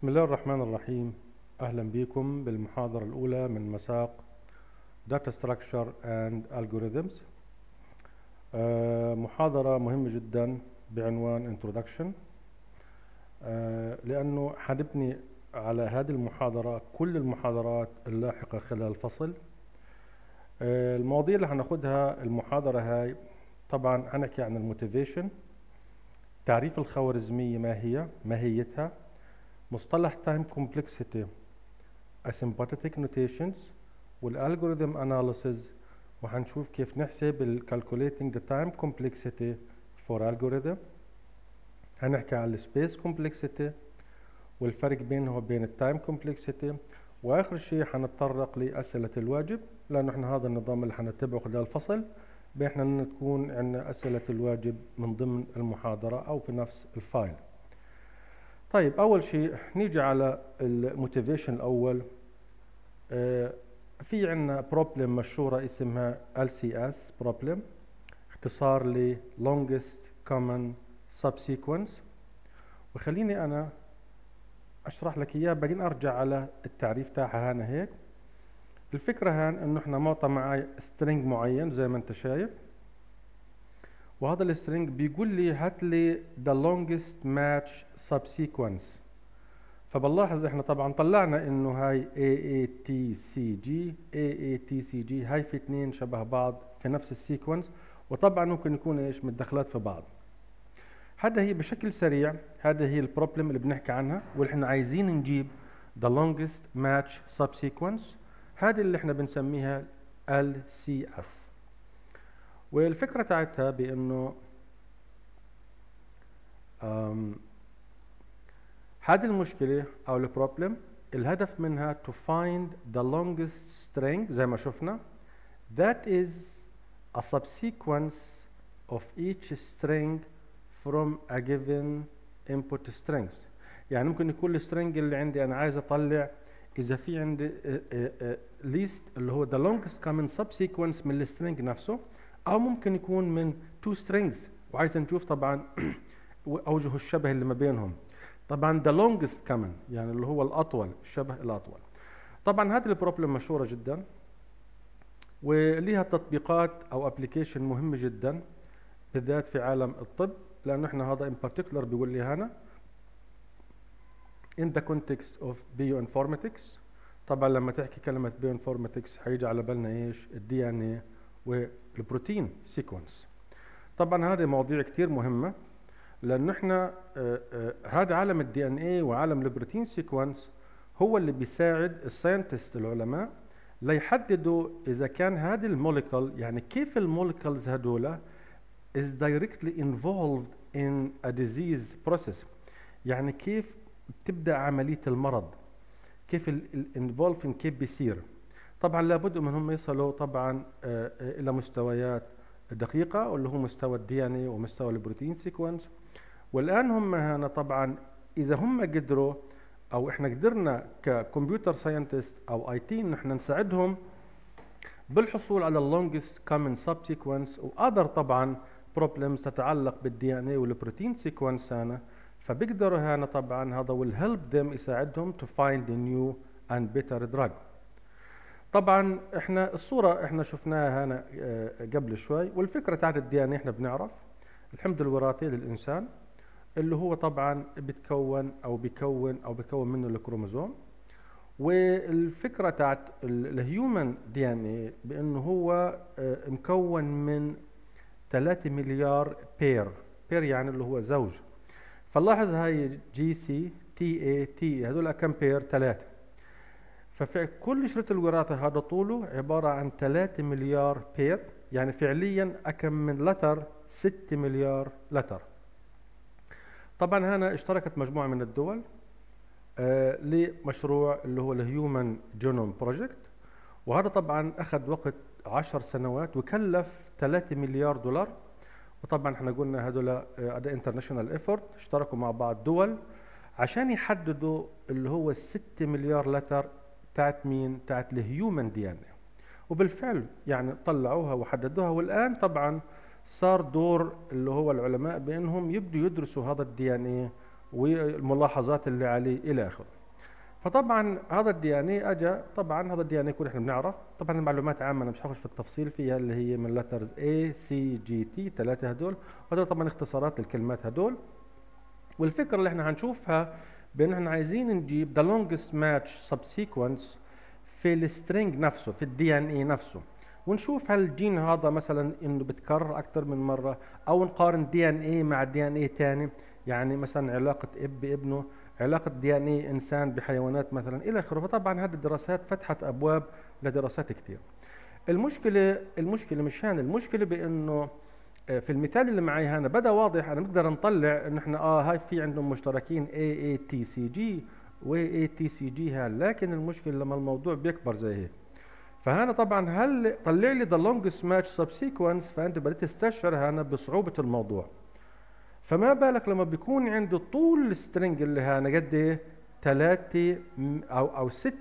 بسم الله الرحمن الرحيم. أهلا بكم بالمحاضرة الأولى من مساق Data Structure and Algorithms. آه، محاضرة مهمة جدا بعنوان Introduction. آه، لأنه حنبني على هذه المحاضرة كل المحاضرات اللاحقة خلال الفصل. آه، المواضيع اللي هناخدها المحاضرة هاي طبعا هنحكي عن الموتيفيشن تعريف الخوارزمية ما هي ماهيتها مصطلح time complexity asymptotic notations وال algorithm analysis وهنشوف كيف نحسب ال calculating the time complexity for algorithm. هنحكي عن ال space complexity والفرق بينه وبين ال time complexity. وآخر شيء حنتطرق لأسئلة الواجب لأنه إحنا هذا النظام اللي حنتبعه خلال الفصل. بإحنا تكون عندنا أسئلة الواجب من ضمن المحاضرة أو في نفس ال file. طيب أول شيء نيجي على ال motivation الأول. آه، في عندنا problem مشهورة اسمها LCS problem اختصار ل longest common subsequence. وخليني أنا أشرح لك إياه بعدين أرجع على التعريف تاعها هنا هيك. الفكرة هان إنه إحنا معطى معي string معين زي ما أنت شايف. وهذا ال string بيقول لي هات لي the longest match subsequence. فبنلاحظ إحنا طبعا طلعنا إنه هاي AATCG AATCG هاي في اثنين شبه بعض في نفس ال sequence وطبعا ممكن يكون إيش متدخلات في بعض. هذا هي بشكل سريع هذا هي ال problem اللي بنحكي عنها واللي إحنا عايزين نجيب the longest match subsequence. هذه اللي إحنا بنسميها LCS والفكرة تاعتها بأنه هذه المشكلة أو البروبلم الهدف منها to find the longest string زي ما شفنا that is a subsequence of each string from a given input strings. يعني ممكن يكون ال string اللي عندي أنا عايز أطلع إذا في عندي list اللي هو the longest common subsequence من ال string نفسه أو ممكن يكون من two strings وعايز نشوف طبعا أوجه الشبه اللي ما بينهم. طبعا the longest كمان يعني اللي هو الأطول الشبه الأطول. طبعا هذه ال problem مشهورة جدا وليها تطبيقات أو application مهمه جدا بالذات في عالم الطب لأنه إحنا هذا in particular بيقول لي هنا in the context of bioinformatics. طبعا لما تحكي كلمة bioinformatics هيجي على بالنا إيش؟ ال DNA وال protein sequence طبعا هذه مواضيع كثير مهمة لأنه إحنا هذا عالم ال DNA وعالم ال protein sequence هو اللي بيساعد ال scientist العلماء ليحددوا إذا كان هذه ال molecule يعني كيف ال molecules هذول is directly involved in a disease process. يعني كيف بتبدأ عملية المرض كيف ال involving كيف بيصير. طبعا لابد من هم يصلوا طبعا إلى مستويات دقيقة واللي هو مستوى ال DNA ومستوى ال protein sequence. والآن هم هنا طبعا إذا هم قدروا أو إحنا قدرنا ك computer scientist أو IT إن إحنا نساعدهم بالحصول على ال longest common subsequence و other طبعا problems تتعلق بال DNA وال protein sequence هنا. فبيقدروا هنا طبعا هذا will help them يساعدهم to find a new and better drug. طبعا إحنا الصورة إحنا شفناها هنا قبل شوي والفكرة تاعت ال DNA إحنا بنعرف. الحمض الوراثي للإنسان اللي هو طبعا بيتكون أو بيكون أو بيكون منه الكروموزوم. والفكرة تاعت ال human DNA بأنه هو مكون من 3 مليار pair pair يعني اللي هو زوج. فنلاحظ هاي G C T A T هذول كم pair ثلاثة ففي كل شريط الوراثة هذا طوله عبارة عن 3 مليار pair يعني فعليا أكم من letter 6 مليار letter طبعا هنا اشتركت مجموعة من الدول آه لمشروع اللي هو ال human genome project وهذا طبعا أخذ وقت 10 سنوات وكلف 3 مليار دولار. وطبعا إحنا قلنا هذول هذا international effort اشتركوا مع بعض دول عشان يحددوا اللي هو 6 مليار letter تاعت مين؟ تاعت ال human DNA وبالفعل يعني طلعوها وحددوها. والآن طبعا صار دور اللي هو العلماء بأنهم يبدوا يدرسوا هذا ال DNA والملاحظات اللي عليه إلى آخره. فطبعا هذا ال DNA اجى طبعا هذا ال DNA كل إحنا بنعرف. طبعا المعلومات عامة أنا مش هخش في التفصيل فيها اللي هي من letters A C G T ثلاثة هدول. وهذول طبعا اختصارات للكلمات هدول. والفكرة اللي إحنا هنشوفها بان إحنا عايزين نجيب the longest match subsequence في ال string نفسه في ال DNA نفسه. ونشوف هل الجين هذا مثلا إنه بتكرر أكثر من مرة أو نقارن دي ان اي مع دي ان اي ثاني يعني مثلا علاقة إب بإبنه علاقة DNA إنسان بحيوانات مثلا إلى آخره. فطبعا هذه الدراسات فتحت أبواب لدراسات كثير المشكلة المشكلة مش هان المشكلة بأنه في المثال اللي معي هنا بدأ واضح أنا بقدر نطلع انه إحنا آه هاي في عندهم مشتركين A A T C G و A T C G هان لكن المشكلة لما الموضوع بيكبر زي هيك. فهنا طبعا هل طلع لي the longest match subsequence فأنت بدات تستشعر هنا بصعوبة الموضوع. فما بالك لما بيكون عنده طول ال string اللي هنا قد إيه؟ 3 أو أو 6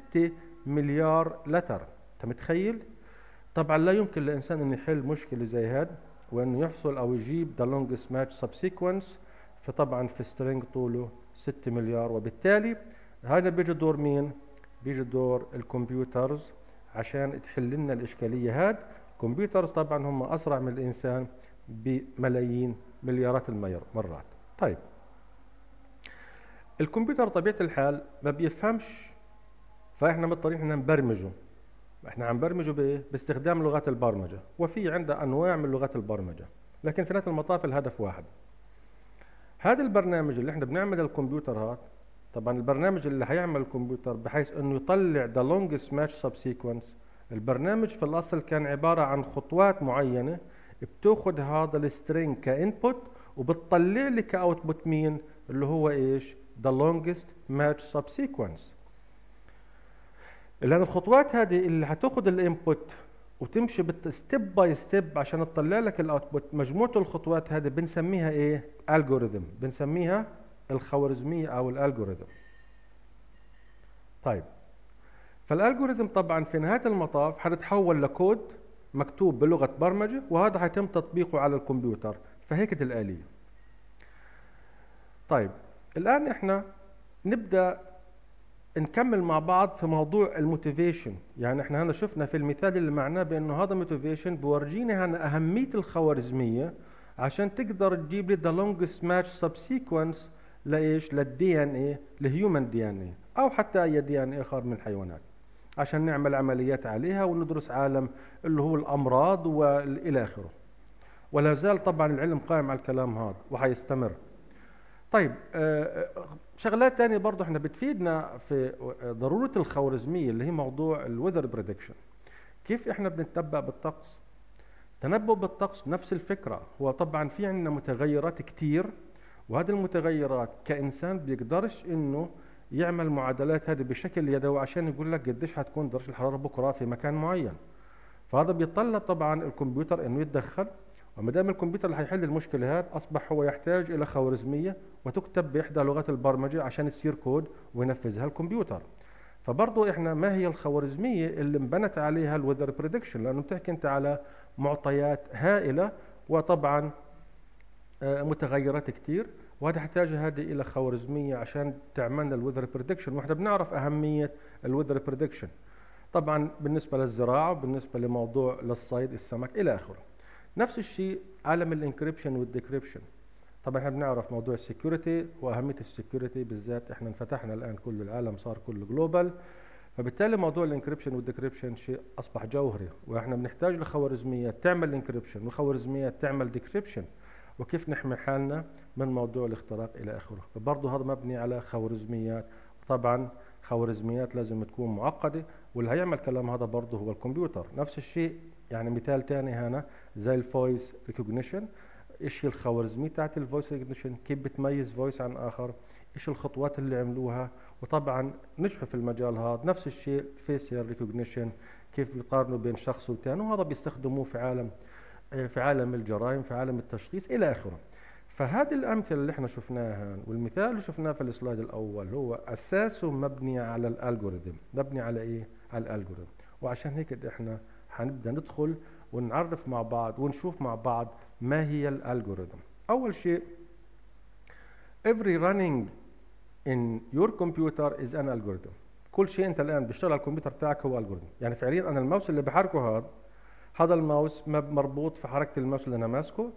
مليار letter أنت متخيل؟ طبعا لا يمكن للانسان إنه يحل مشكلة زي هاد. وإنه يحصل أو يجيب the longest match subsequence فطبعا في string طوله 6 مليار. وبالتالي هذا بيجي دور مين؟ بيجي دور الكمبيوترز عشان تحل لنا الإشكالية هاد. الكمبيوترز طبعا هم أسرع من الإنسان بملايين مليارات المرات طيب. الكمبيوتر طبيعة الحال ما بيفهمش فإحنا مضطرين إحنا نبرمجه. إحنا عم برمجه بايه باستخدام لغات البرمجة وفي عندها أنواع من لغات البرمجة لكن في نهاية المطاف الهدف واحد. هذا البرنامج اللي إحنا بنعمل الكمبيوترات طبعا البرنامج اللي هيعمل الكمبيوتر بحيث إنه يطلع the longest match subsequence البرنامج في الأصل كان عبارة عن خطوات معينة بتأخذ هذا ال string ك input وبتطلع لي ك output مين؟ اللي هو إيش؟ the longest match subsequence لأن الخطوات هذه اللي هتاخذ ال input وتمشي step by step عشان تطلع لك ال output مجموعة الخطوات هذه بنسميها إيه؟ algorithm بنسميها الخوارزمية أو ال algorithm طيب. فال algorithm طبعا في نهاية المطاف حتتحول لكود مكتوب بلغة برمجة وهذا حيتم تطبيقه على الكمبيوتر. فهيك الآلية. طيب. الآن إحنا نبدأ نكمل مع بعض في موضوع ال motivation. يعني إحنا هنا شفنا في المثال اللي معناه بأنه هذا motivation بورجينا هنا أهمية الخوارزمية عشان تقدر تجيب لي the longest match subsequence لإيش؟ لل DNA ال human DNA أو حتى أي DNA آخر من الحيوانات عشان نعمل عمليات عليها وندرس عالم اللي هو الأمراض والى آخره. ولا زال طبعا العلم قائم على الكلام هذا وحيستمر طيب شغلات ثانية برضه إحنا بتفيدنا في ضرورة الخوارزمية اللي هي موضوع ال weather prediction كيف إحنا بنتنبأ بالطقس؟ تنبؤ بالطقس نفس الفكرة. هو طبعا في عندنا متغيرات كتير وهذه المتغيرات كإنسان بيقدرش إنه يعمل معادلات هذه بشكل يدوي عشان يقول لك قديش حتكون درجة الحرارة بكرة في مكان معين. فهذا بيتطلب طبعا الكمبيوتر إنه يتدخل وما دام الكمبيوتر اللي حيحل المشكلة هذه أصبح هو يحتاج إلى خوارزمية وتكتب بإحدى لغات البرمجة عشان تصير كود وينفذها الكمبيوتر. فبرضه إحنا ما هي الخوارزمية اللي انبنت عليها ال weather prediction لأنه بتحكي أنت على معطيات هائلة وطبعا متغيرات كثير وهذا حتاج هذه إلى خوارزمية عشان تعملنا ال weather prediction وإحنا بنعرف أهمية ال weather prediction طبعا بالنسبة للزراعة وبالنسبة لموضوع للصيد السمك إلى آخره. نفس الشيء عالم ال encryption وال decryption طبعا إحنا بنعرف موضوع ال security وأهمية ال security بالذات. إحنا انفتحنا الآن كل العالم صار كله global فبالتالي موضوع ال encryption وال decryption شيء أصبح جوهري وإحنا بنحتاج لخوارزميات تعمل encryption وخوارزميات تعمل decryption وكيف نحمي حالنا من موضوع الاختراق إلى آخره. فبرضه هذا مبني على خوارزميات. طبعا خوارزميات لازم تكون معقدة واللي هيعمل كلام هذا برضه هو الكمبيوتر. نفس الشيء يعني مثال ثاني هنا زي ال voice recognition إيش الخوارزمية تاعت ال voice recognition كيف بتميز voice عن آخر؟ إيش الخطوات اللي عملوها؟ وطبعا نجحوا في المجال هذا نفس الشيء facial recognition كيف بيقارنوا بين شخص وثاني وهذا بيستخدموه في عالم في عالم الجرائم في عالم التشخيص إلى آخره. فهذه الأمثلة اللي إحنا شفناها والمثال اللي شفناه في ال slide الأول هو أساسه مبني على ال algorithm مبني على إيه؟ على الالجوريثم وعشان هيك إحنا هنبدا ندخل ونعرف مع بعض ونشوف مع بعض ما هي الالجوريثم أول شيء every running in your computer is an algorithm. كل شيء أنت الآن بيشتغل على الكمبيوتر تاعك هو الجوريثم يعني فعليا أنا الماوس اللي بحركه هذا هذا الماوس مربوط في حركة الماوس اللي أنا ماسكه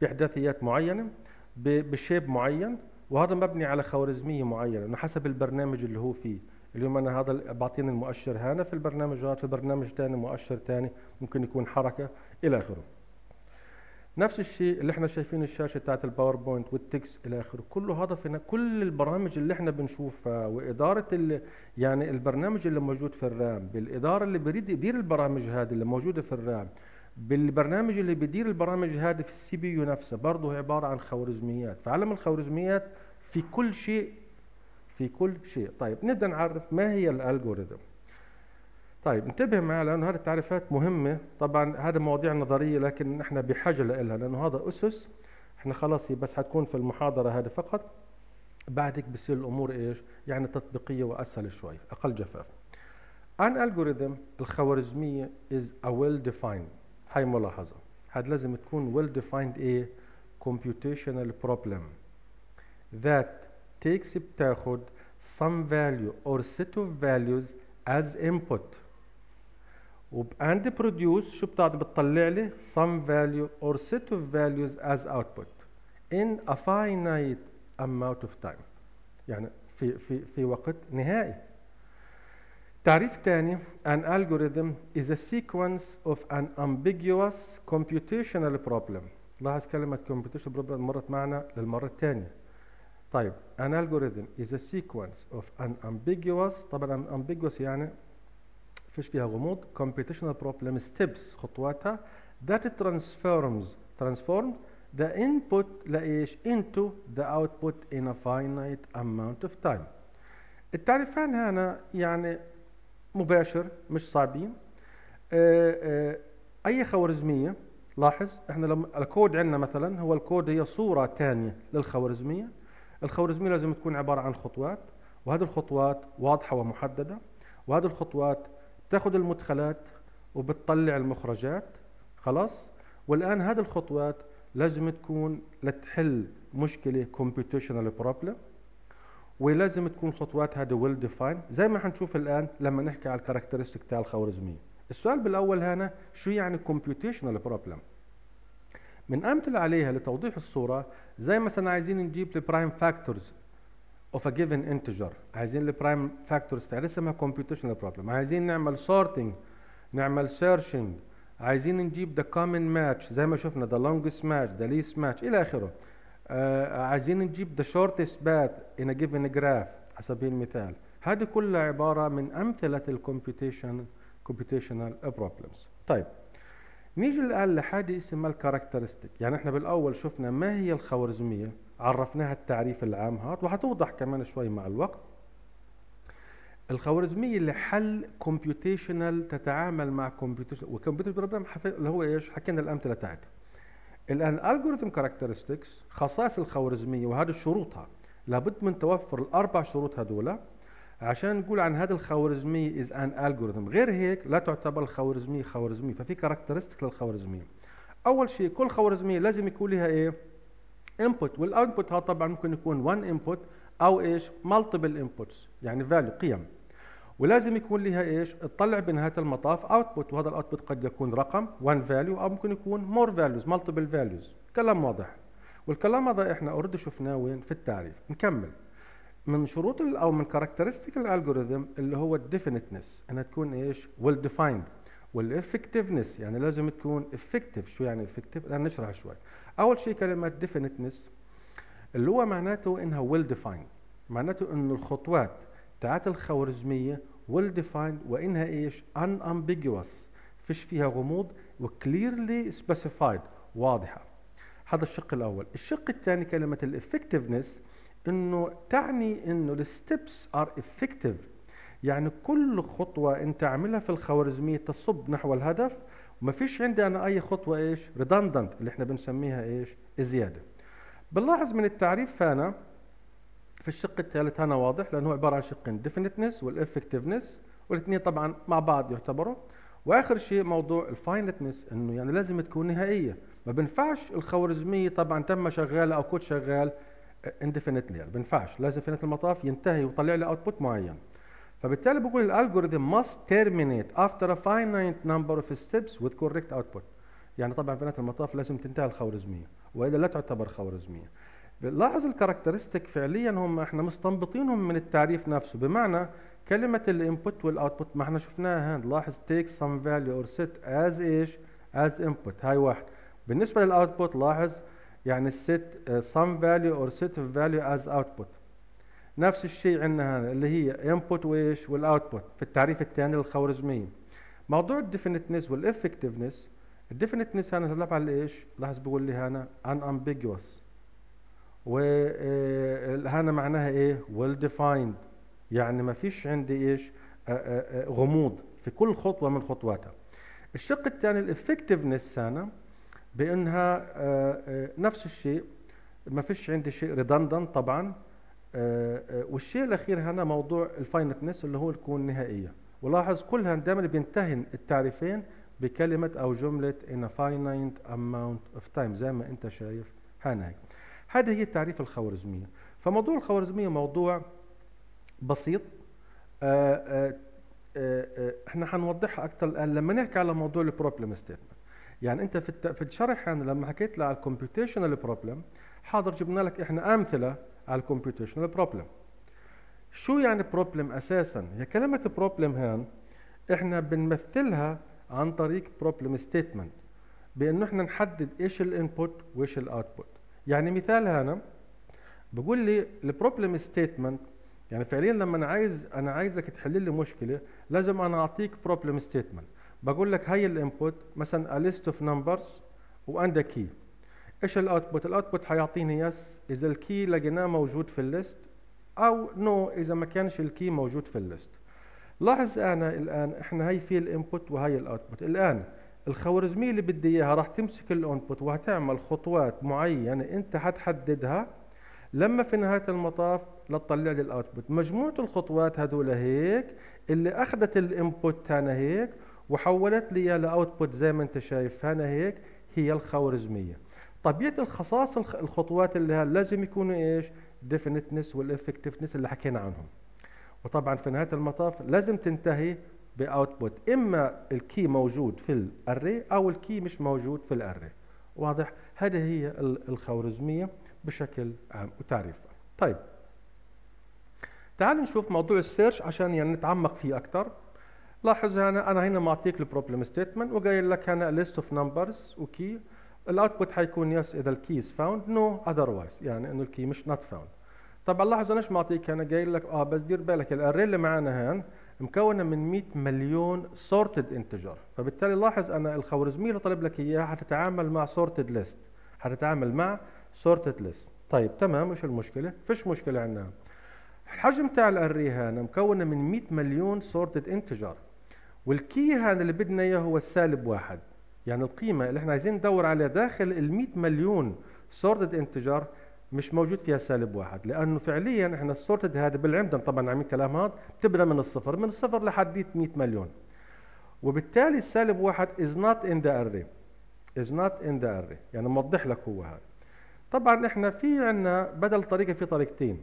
بإحداثيات معينة بشيب معين وهذا مبني على خوارزمية معينة إنه حسب البرنامج اللي هو فيه. اليوم أنا هذا بعطيني المؤشر هنا في البرنامج هذا في برنامج ثاني مؤشر ثاني ممكن يكون حركة إلى آخره. نفس الشيء اللي إحنا شايفين الشاشة بتاعت ال PowerPoint وال text إلى آخره. كله هذا في كل البرامج اللي إحنا بنشوفها وإدارة اللي يعني البرنامج اللي موجود في ال RAM بالإدارة اللي بيريد يدير البرامج هذه اللي موجودة في ال RAM بالبرنامج اللي بيدير البرامج هذه في ال CPU نفسه برضه عبارة عن خوارزميات. فعلم الخوارزميات في كل شيء في كل شيء. طيب نبدأ نعرف ما هي الالجوريثم طيب انتبه معي لأنه هذه التعريفات مهمة. طبعا هذه مواضيع نظرية لكن إحنا بحاجة لها لأنه هذا أسس. إحنا خلاص بس حتكون في المحاضرة هذه فقط. بعدك بصير الأمور إيش؟ يعني تطبيقية وأسهل شوي أقل جفاف. An algorithm الخوارزمية is a well defined هاي ملاحظة. هذا لازم تكون well defined إيه؟ computational problem. That takes بتاخد some value or set of values as input and produce شو بتعطي بتطلع لي some value or set of values as output in a finite amount of time يعني في في في وقت نهائي تعريف ثاني an algorithm is a sequence of an ambiguous computational problem لاحظ كلمة computational problem مرت معنا للمرة الثانية طيب an algorithm is a sequence of an ambiguous طبعا ambiguous يعني فيش فيها غموض computational problem steps خطواتها that transforms transform the input لايش into the output in a finite amount of time التعريفان هنا يعني مباشر مش صعبين آه، آه، اي خوارزميه لاحظ إحنا لما الكود عندنا مثلا هو الكود هي صوره ثانية للخوارزميه الخوارزمية لازم تكون عبارة عن خطوات وهذه الخطوات واضحة ومحددة وهذه الخطوات تأخذ المدخلات وبتطلع المخرجات خلاص؟ والآن هذه الخطوات لازم تكون لتحل مشكلة computational problem ولازم تكون خطوات هذا well defined زي ما حنشوف الآن لما نحكي على ال characteristics تاع الخوارزمية. السؤال بالأول هنا شو يعني computational problem من أمثلة عليها لتوضيح الصورة زي مثلا عايزين نجيب ال prime factors of a given integer. عايزين ال prime factors تاع اسمها computational problem. عايزين نعمل sorting نعمل searching. عايزين نجيب the common match زي ما شفنا the longest match the least match إلى آخره. آه عايزين نجيب the shortest path in a given graph على سبيل المثال. هذه كلها عبارة من أمثلة ال computational, computational problems. طيب. نيجي الان لحاجه اسمها ال characteristic. يعني إحنا بالأول شفنا ما هي الخوارزمية عرفناها التعريف العام هات وحتوضح كمان شوي مع الوقت. الخوارزمية لحل computational تتعامل مع computation والكمبيوتر problem اللي هو إيش؟ حكينا الأمثلة تاعتها الآن ال algorithm characteristics خصائص الخوارزمية وهذه شروطها لابد من توفر الأربع شروط هذولا. عشان نقول عن هذه الخوارزميه is an algorithm غير هيك لا تعتبر الخوارزميه خوارزميه ففي characteristic للخوارزميه أول شيء كل خوارزميه لازم يكون لها إيه؟ input. وال output هذا طبعا ممكن يكون one input أو إيش؟ multiple inputs يعني value قيم. ولازم يكون لها إيش؟ تطلع بنهايه المطاف output وهذا ال output قد يكون رقم one value أو ممكن يكون more values multiple values. كلام واضح. والكلام هذا إحنا already شفناه وين؟ في التعريف. نكمل. من شروط أو من characteristic ال algorithm اللي هو ال definiteness إنها تكون إيش؟ well defined وال effectiveness يعني لازم تكون effective شو يعني effective نشرح شوي. أول شيء كلمة definiteness اللي هو معناته إنها well defined معناته إنه الخطوات تاعت الخوارزمية well defined وإنها إيش؟ unambiguous فيش فيها غموض و clearly specified واضحة. هذا الشق الأول. الشق الثاني كلمة ال effectiveness إنه تعني إنه ال steps are effective يعني كل خطوة أنت عاملها في الخوارزمية تصب نحو الهدف. وما فيش عندي أنا أي خطوة إيش؟ redundant اللي إحنا بنسميها إيش؟ زيادة. بنلاحظ من التعريف هنا في الشق الثالث هنا واضح لأنه عبارة عن شقين definiteness وال effectiveness والاثنين طبعا مع بعض يعتبروا. وآخر شيء موضوع ال finiteness إنه يعني لازم تكون نهائية. ما بنفعش الخوارزمية طبعا تم شغاله أو كود شغال indefinitely يعني بينفعش لازم في نهايه المطاف ينتهي ويطلع لي output معين. فبالتالي بقول ال algorithm must terminate after a finite number of steps with correct output. يعني طبعا في نهايه المطاف لازم تنتهي الخوارزمية وإلا لا تعتبر خوارزمية. لاحظ ال characteristic فعليا هم إحنا مستنبطينهم من التعريف نفسه. بمعنى كلمة ال input وال output ما إحنا شفناها هان لاحظ take some value or set as إيش as input هاي واحد. بالنسبة لل output لاحظ يعني uh, some value or set of value as output. نفس الشيء عندنا هنا اللي هي input وإيش؟ وال output في التعريف الثاني للخوارزمية. موضوع ال definiteness وال effectiveness ال definiteness هنا تدل على إيش؟ لاحظ بيقول لي هنا unambiguous. وهنا معناها إيه؟ well defined يعني ما فيش عندي إيش؟ غموض في كل خطوة من خطواتها. الشق الثاني ال effectiveness هنا بأنها نفس الشيء. ما فيش عندي شيء redundant طبعا. والشيء الأخير هنا موضوع ال finiteness اللي هو الكون النهائية. ولاحظ كلها دائما بينتهي التعريفين بكلمة أو جملة in a finite amount of time زي ما أنت شايف هنا هيك. هذه هي التعريف الخوارزمية. فموضوع الخوارزمية موضوع بسيط. آآ آآ آآ إحنا حنوضحها أكثر الآن لما نحكي على موضوع ال problem statement يعني أنت في في الشرح أنا لما حكيت لي على ال computational problem حاضر جبنا لك إحنا أمثلة على ال computational problem شو يعني problem أساسا؟ هي كلمة problem هان إحنا بنمثلها عن طريق problem statement بأنه إحنا نحدد إيش ال input وإيش ال output يعني مثال هنا بقول لي ال problem statement يعني فعليا لما أنا عايز أنا عايزك تحل لي مشكلة لازم أنا أعطيك problem statement بقول لك هي ال input مثلا a list of numbers وعندها key إيش ال output ال output حيعطيني yes إذا ال key لقيناه موجود في ال list أو no no إذا ما كانش ال key موجود في ال list. لاحظ أنا الآن إحنا هي في ال input وهي ال output الآن الخوارزمية اللي بدي إياها راح تمسك ال input وهتعمل خطوات معينة أنت حتحددها لما في نهاية المطاف لتطلع لي ال output مجموعة الخطوات هذول هيك اللي أخذت ال input هنا هيك وحولت لي ل output زي ما أنت شايف. هنا هيك هي الخوارزمية. طبيعة الخصائص الخطوات اللي لازم يكونوا إيش؟ definiteness وال effectiveness اللي حكينا عنهم. وطبعا في نهاية المطاف لازم تنتهي ب output إما ال key موجود في ال array أو ال key مش موجود في ال array واضح؟ هذه هي الخوارزمية بشكل عام وتعريفها. طيب. تعال نشوف موضوع ال search عشان يعني نتعمق فيه أكثر لاحظ هنا أنا هنا معطيك ال problem statement وقايل لك هنا list of numbers و key ال output حيكون yes إذا ال key is found no otherwise يعني إنه ال key مش not found طبعا لاحظ أنا إيش معطيك هنا؟ قايل لك آه بس دير بالك ال array اللي معنا هان مكونة من 100 مليون sorted integer فبالتالي لاحظ أنا الخوارزمية اللي طلب لك إياها حتتعامل مع sorted list حتتعامل مع sorted list طيب تمام مش المشكلة؟ فيش مشكلة عندنا. الحجم تاع ال array هنا مكونة من 100 مليون sorted integer وال key هذا اللي بدنا إياه هو السالب واحد. يعني القيمة اللي إحنا عايزين ندور عليها داخل ال 100 مليون sorted integer مش موجود فيها سالب واحد. لأنه فعليا إحنا ال sorted هذا بالعمدة طبعا عاملين كلام هذا بتبدأ من الصفر من الصفر لحد 100 مليون. وبالتالي السالب واحد is not in the array is not in the array. يعني موضح لك هو هذا. طبعا إحنا في عندنا بدل طريقة في طريقتين.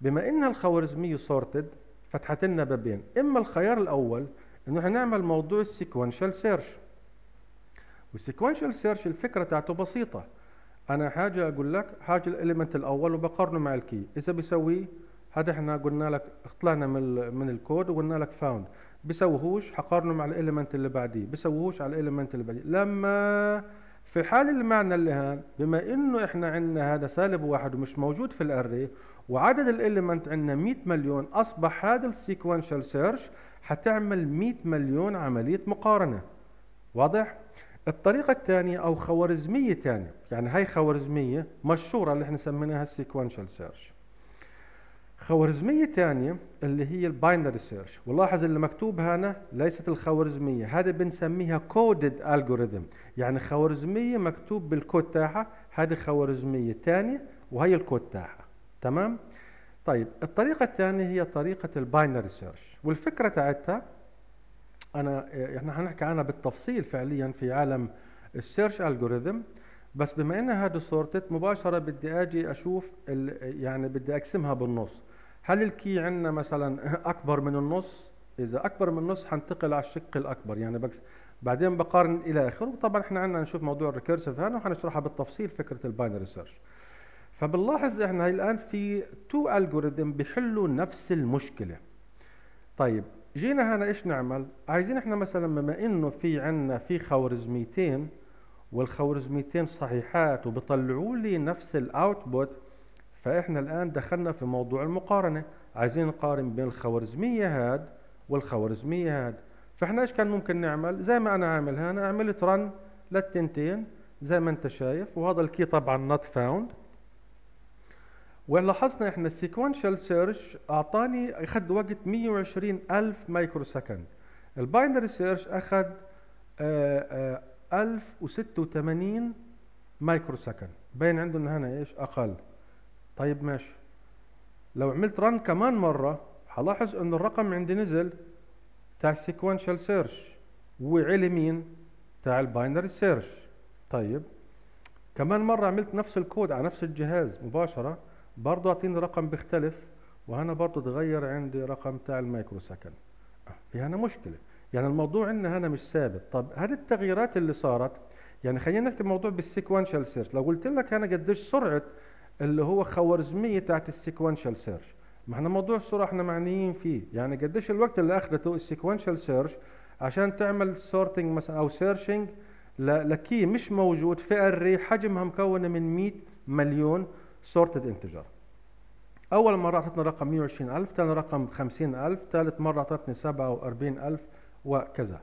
بما إن الخوارزمية sorted فتحت لنا بابين. إما الخيار الأول إنه هنعمل موضوع ال sequential search. وال sequential search الفكرة تاعته بسيطة. أنا حاجة أقول لك حاجة ال element الأول وبقارنه مع ال key. إذا بيسوي هذا إحنا قلنا لك طلعنا من من الكود وقلنا لك found بيسويهوش حقارنه مع ال element اللي بعديه. بيسويهوش على ال element اللي بعديه. لما في حال المعنى اللي هان بما إنه إحنا عندنا هذا سالب واحد ومش موجود في ال array وعدد ال element عندنا 100 مليون أصبح هذا ال sequential search حتعمل 100 مليون عملية مقارنة. واضح؟ الطريقة الثانية أو خوارزمية ثانية يعني هاي خوارزمية مشهورة اللي إحنا سميناها ال sequential search خوارزمية ثانية اللي هي ال binary search ولاحظ اللي مكتوب هنا ليست الخوارزمية هذا بنسميها coded algorithm يعني خوارزمية مكتوب بالكود تاعها هذه خوارزمية ثانية وهي الكود تاعها. تمام؟ طيب الطريقة الثانية هي طريقة ال binary search. والفكرة تاعتها أنا إحنا هنحكي عنها بالتفصيل فعليا في عالم ال search algorithm بس بما انها هذا sorted مباشرة بدي آجي أشوف يعني بدي أقسمها بالنص. هل ال key عندنا مثلا أكبر من النص؟ إذا أكبر من النص حنتقل على الشق الأكبر يعني بس بعدين بقارن إلى آخره. وطبعا إحنا عندنا نشوف موضوع ال recursive هنا وحنشرحها بالتفصيل فكرة ال binary search. فبنلاحظ إحنا الآن في two algorithm بيحلوا نفس المشكلة. طيب جينا هنا إيش نعمل؟ عايزين إحنا مثلا بما إنه في عندنا في خوارزميتين والخوارزميتين صحيحات وبيطلعوا لي نفس ال output فإحنا الآن دخلنا في موضوع المقارنة. عايزين نقارن بين الخوارزمية هاد والخوارزمية هاد. فإحنا إيش كان ممكن نعمل؟ زي ما أنا عامل هنا عملت run للتنتين زي ما أنت شايف وهذا ال key طبعا not found. ولاحظنا إحنا ال sequential search أعطاني أخذ وقت 120 ألف microsecond ال binary search أخذ آه، آه، 1086 microsecond باين عندهم هنا إيش؟ أقل. طيب ماشي. لو عملت run كمان مرة حلاحظ إنه الرقم عندي نزل تاع ال sequential search وعلي مين تاع ال binary search طيب كمان مرة عملت نفس الكود على نفس الجهاز مباشرة. برضه أعطيني رقم بيختلف وهنا برضه تغير عندي رقم تاع ال microsecond. آه، في هنا مشكلة. يعني الموضوع عندنا هنا مش ثابت. طب هذه التغييرات اللي صارت يعني خلينا نحكي الموضوع بال sequential search لو قلت لك أنا قديش سرعة اللي هو خوارزمية تاعت ال sequential search ما إحنا موضوع السرعة إحنا معنيين فيه. يعني قديش الوقت اللي أخذته ال sequential search عشان تعمل sorting مثلا أو searching ل key مش موجود في array حجمها مكونة من 100 مليون sorted integer. أول مرة اعطتنا رقم 120000 ثاني رقم 50000 ثالث مرة أعطتني 47000 وكذا.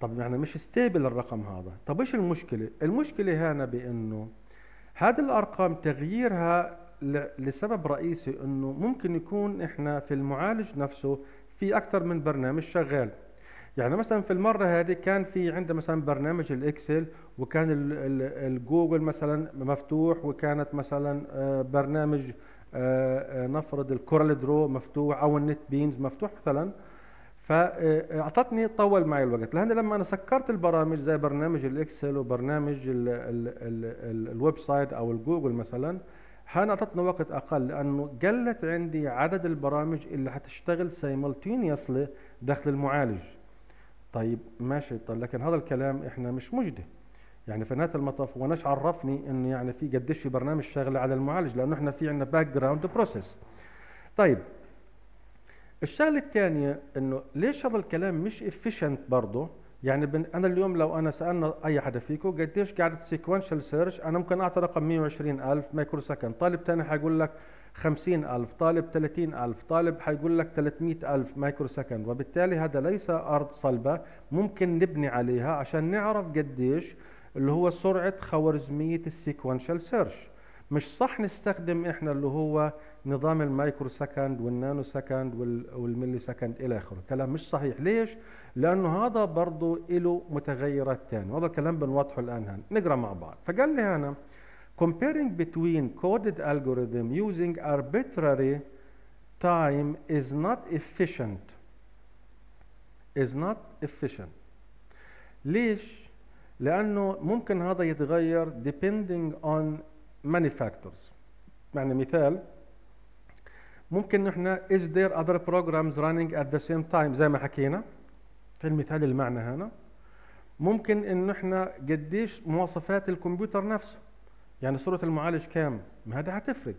طب يعني مش stable الرقم هذا. طب إيش المشكلة؟ المشكلة هنا بإنه هذه الأرقام تغييرها لسبب رئيسي إنه ممكن يكون إحنا في المعالج نفسه في أكثر من برنامج شغال. يعني مثلا في المرة هذه كان في عندنا مثلا برنامج ال Excel وكان الجوجل مثلا مفتوح وكانت مثلا آه، برنامج آه، آه، نفرض ال CorelDRAW مفتوح أو ال NetBeans مفتوح مثلا. فاعطتني طول معي الوقت. لأن لما أنا سكرت البرامج زي برنامج ال Excel وبرنامج ال website أو الجوجل مثلا هنا اعطتنا وقت أقل لأنه قلت عندي عدد البرامج اللي حتشتغل simultaneously داخل المعالج. طيب ماشي. طيب لكن هذا الكلام إحنا مش مجدي. يعني في نهاية المطاف وإيش عرفني انه يعني في قديش في برنامج شغله على المعالج لأنه إحنا في عندنا background process طيب الشغلة الثانية إنه ليش هذا الكلام مش efficient برضه؟ يعني بن أنا اليوم لو أنا سألنا أي حدا فيكم قديش قاعدة sequential search أنا ممكن أعطي رقم 120000 microsecond طالب ثاني حيقول لك 50000 طالب 30000 طالب حيقول لك 300000 microsecond وبالتالي هذا ليس أرض صلبة ممكن نبني عليها عشان نعرف قديش اللي هو سرعة خوارزمية ال sequential search مش صح نستخدم إحنا اللي هو نظام ال microsecond وال nanosecond وال millisecond إلى آخره. كلام مش صحيح. ليش؟ لأنه هذا برضه له متغيرات ثانية وهذا الكلام بنوضحه الآن هنا. نقرأ مع بعض. فقال لي هنا comparing between coded algorithm using arbitrary time is not efficient. Is not efficient. ليش؟ لأنه ممكن هذا يتغير depending on many factors. يعني مثال ممكن نحن is there other programs running at the same time زي ما حكينا. في المثال المعنى هنا. ممكن إن إحنا قديش مواصفات الكمبيوتر نفسه. يعني سرعه المعالج كام؟ ما هذا هتفرق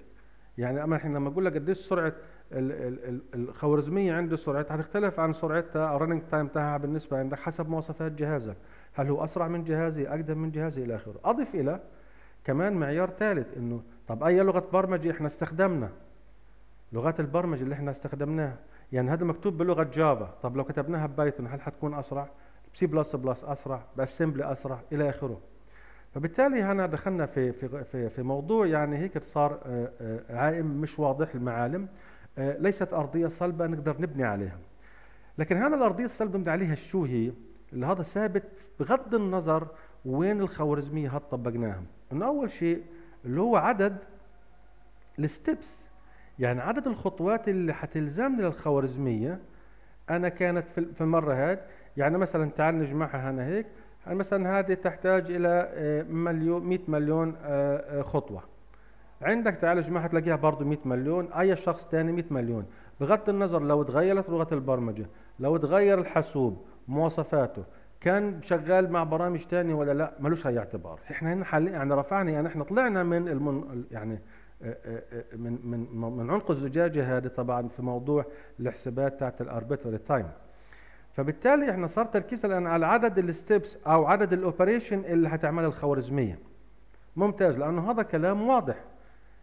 يعني أما إحنا لما أقول لك قديش سرعة الخوارزمية عنده سرعتها هتختلف عن سرعتها أو running time تاعها بالنسبة عندك حسب مواصفات جهازك. هل هو أسرع من جهازي؟ أقدم من جهازي؟ إلى آخره. أضف إلى كمان معيار ثالث إنه طب أي لغة برمجة إحنا استخدمنا؟ لغات البرمجة اللي إحنا استخدمناها. يعني هذا مكتوب بلغة Java. طب لو كتبناها ب Python هل حتكون أسرع؟ سي بلس بلس أسرع ب assembly أسرع إلى آخره. فبالتالي هنا دخلنا في في في, في موضوع يعني هيك صار آه، آه، عائم مش واضح المعالم. آه، ليست أرضية صلبة نقدر نبني عليها. لكن هنا الأرضية الصلبة نبني عليها شو هي؟ اللي هذا ثابت بغض النظر وين الخوارزمية هاد طبقناها إنه أول شيء اللي هو عدد الستبس. يعني عدد الخطوات اللي حتلزمني للخوارزمية أنا كانت في المرة هاد يعني مثلا تعال نجمعها هنا هيك مثلا هذه تحتاج إلى آه، مليون 100 مليون آه، آه، خطوة. عندك تعالج ما حتلاقيها برضه 100 مليون أي شخص ثاني 100 مليون. بغض النظر لو تغيرت لغة البرمجة لو تغير الحاسوب مواصفاته كان شغال مع برامج ثانية ولا لا؟ ملوش أي اعتبار. إحنا هنا حاليا يعني رفعنا يعني إحنا طلعنا من المن يعني من من من عنق الزجاجه هذه طبعا في موضوع الحسابات تاعت ال arbitrary time فبالتالي إحنا صار تركيزنا الآن على عدد ال steps أو عدد ال operation اللي هتعملها الخوارزمية. ممتاز لأنه هذا كلام واضح.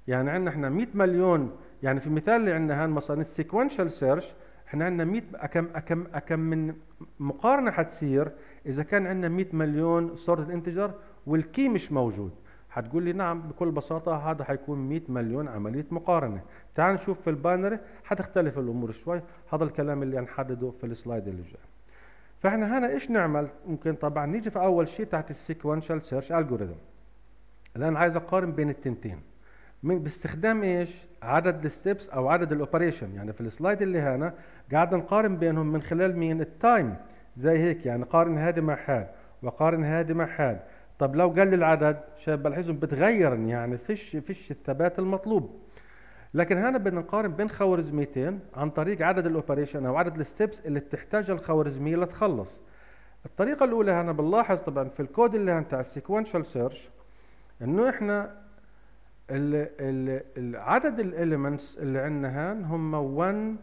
يعني عندنا إحنا 100 مليون يعني في المثال اللي عندنا هان مثلا ال sequential search إحنا عندنا 100 أكم أكم أكم من مقارنة حتصير إذا كان عندنا 100 مليون sorted integer وال key مش موجود. هتقول لي نعم بكل بساطة هذا حيكون 100 مليون عملية مقارنة. تعال نشوف في ال binary حتختلف الأمور شوي. هذا الكلام اللي هنحدده في ال slide اللي جاي. فإحنا هنا إيش نعمل؟ ممكن طبعا نيجي في أول شيء تحت ال sequential search algorithm الآن عايز أقارن بين التنتين. من باستخدام إيش؟ عدد ال steps أو عدد ال operation يعني في ال slide اللي هنا قاعد نقارن بينهم من خلال مين؟ ال time زي هيك يعني قارن هذه مع هذا وقارن هذه مع هذا. طب لو قل العدد شايف بلاحظهم بتغير يعني فيش فيش الثبات المطلوب. لكن هنا بدنا نقارن بين خوارزميتين عن طريق عدد ال operation أو عدد ال steps اللي بتحتاجها الخوارزمية لتخلص. الطريقة الأولى هنا بنلاحظ طبعا في الكود اللي بتاع ال sequential search إنه إحنا عدد ال elements اللي عندنا هان هم 1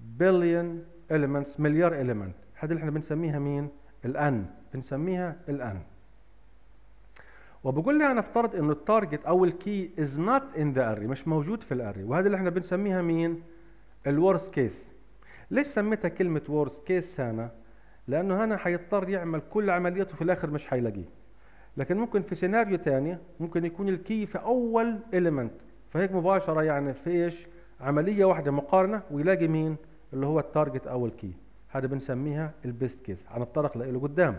billion elements مليار element هذه اللي إحنا بنسميها مين؟ ال n. بنسميها ال n. وبقول لي أنا افترض إنه ال target أو ال key is not in the array مش موجود في ال array وهذا اللي إحنا بنسميها مين؟ ال worst case ليش سميتها كلمة worst case هنا؟ لأنه هنا حيضطر يعمل كل عملياته في الآخر مش حيلاقيه. لكن ممكن في سيناريو ثاني ممكن يكون ال key في أول element فهيك مباشرة يعني في إيش؟ عملية واحدة مقارنة ويلاقي مين؟ اللي هو ال target أو ال key. هذا بنسميها ال best case هنتطرق له قدام.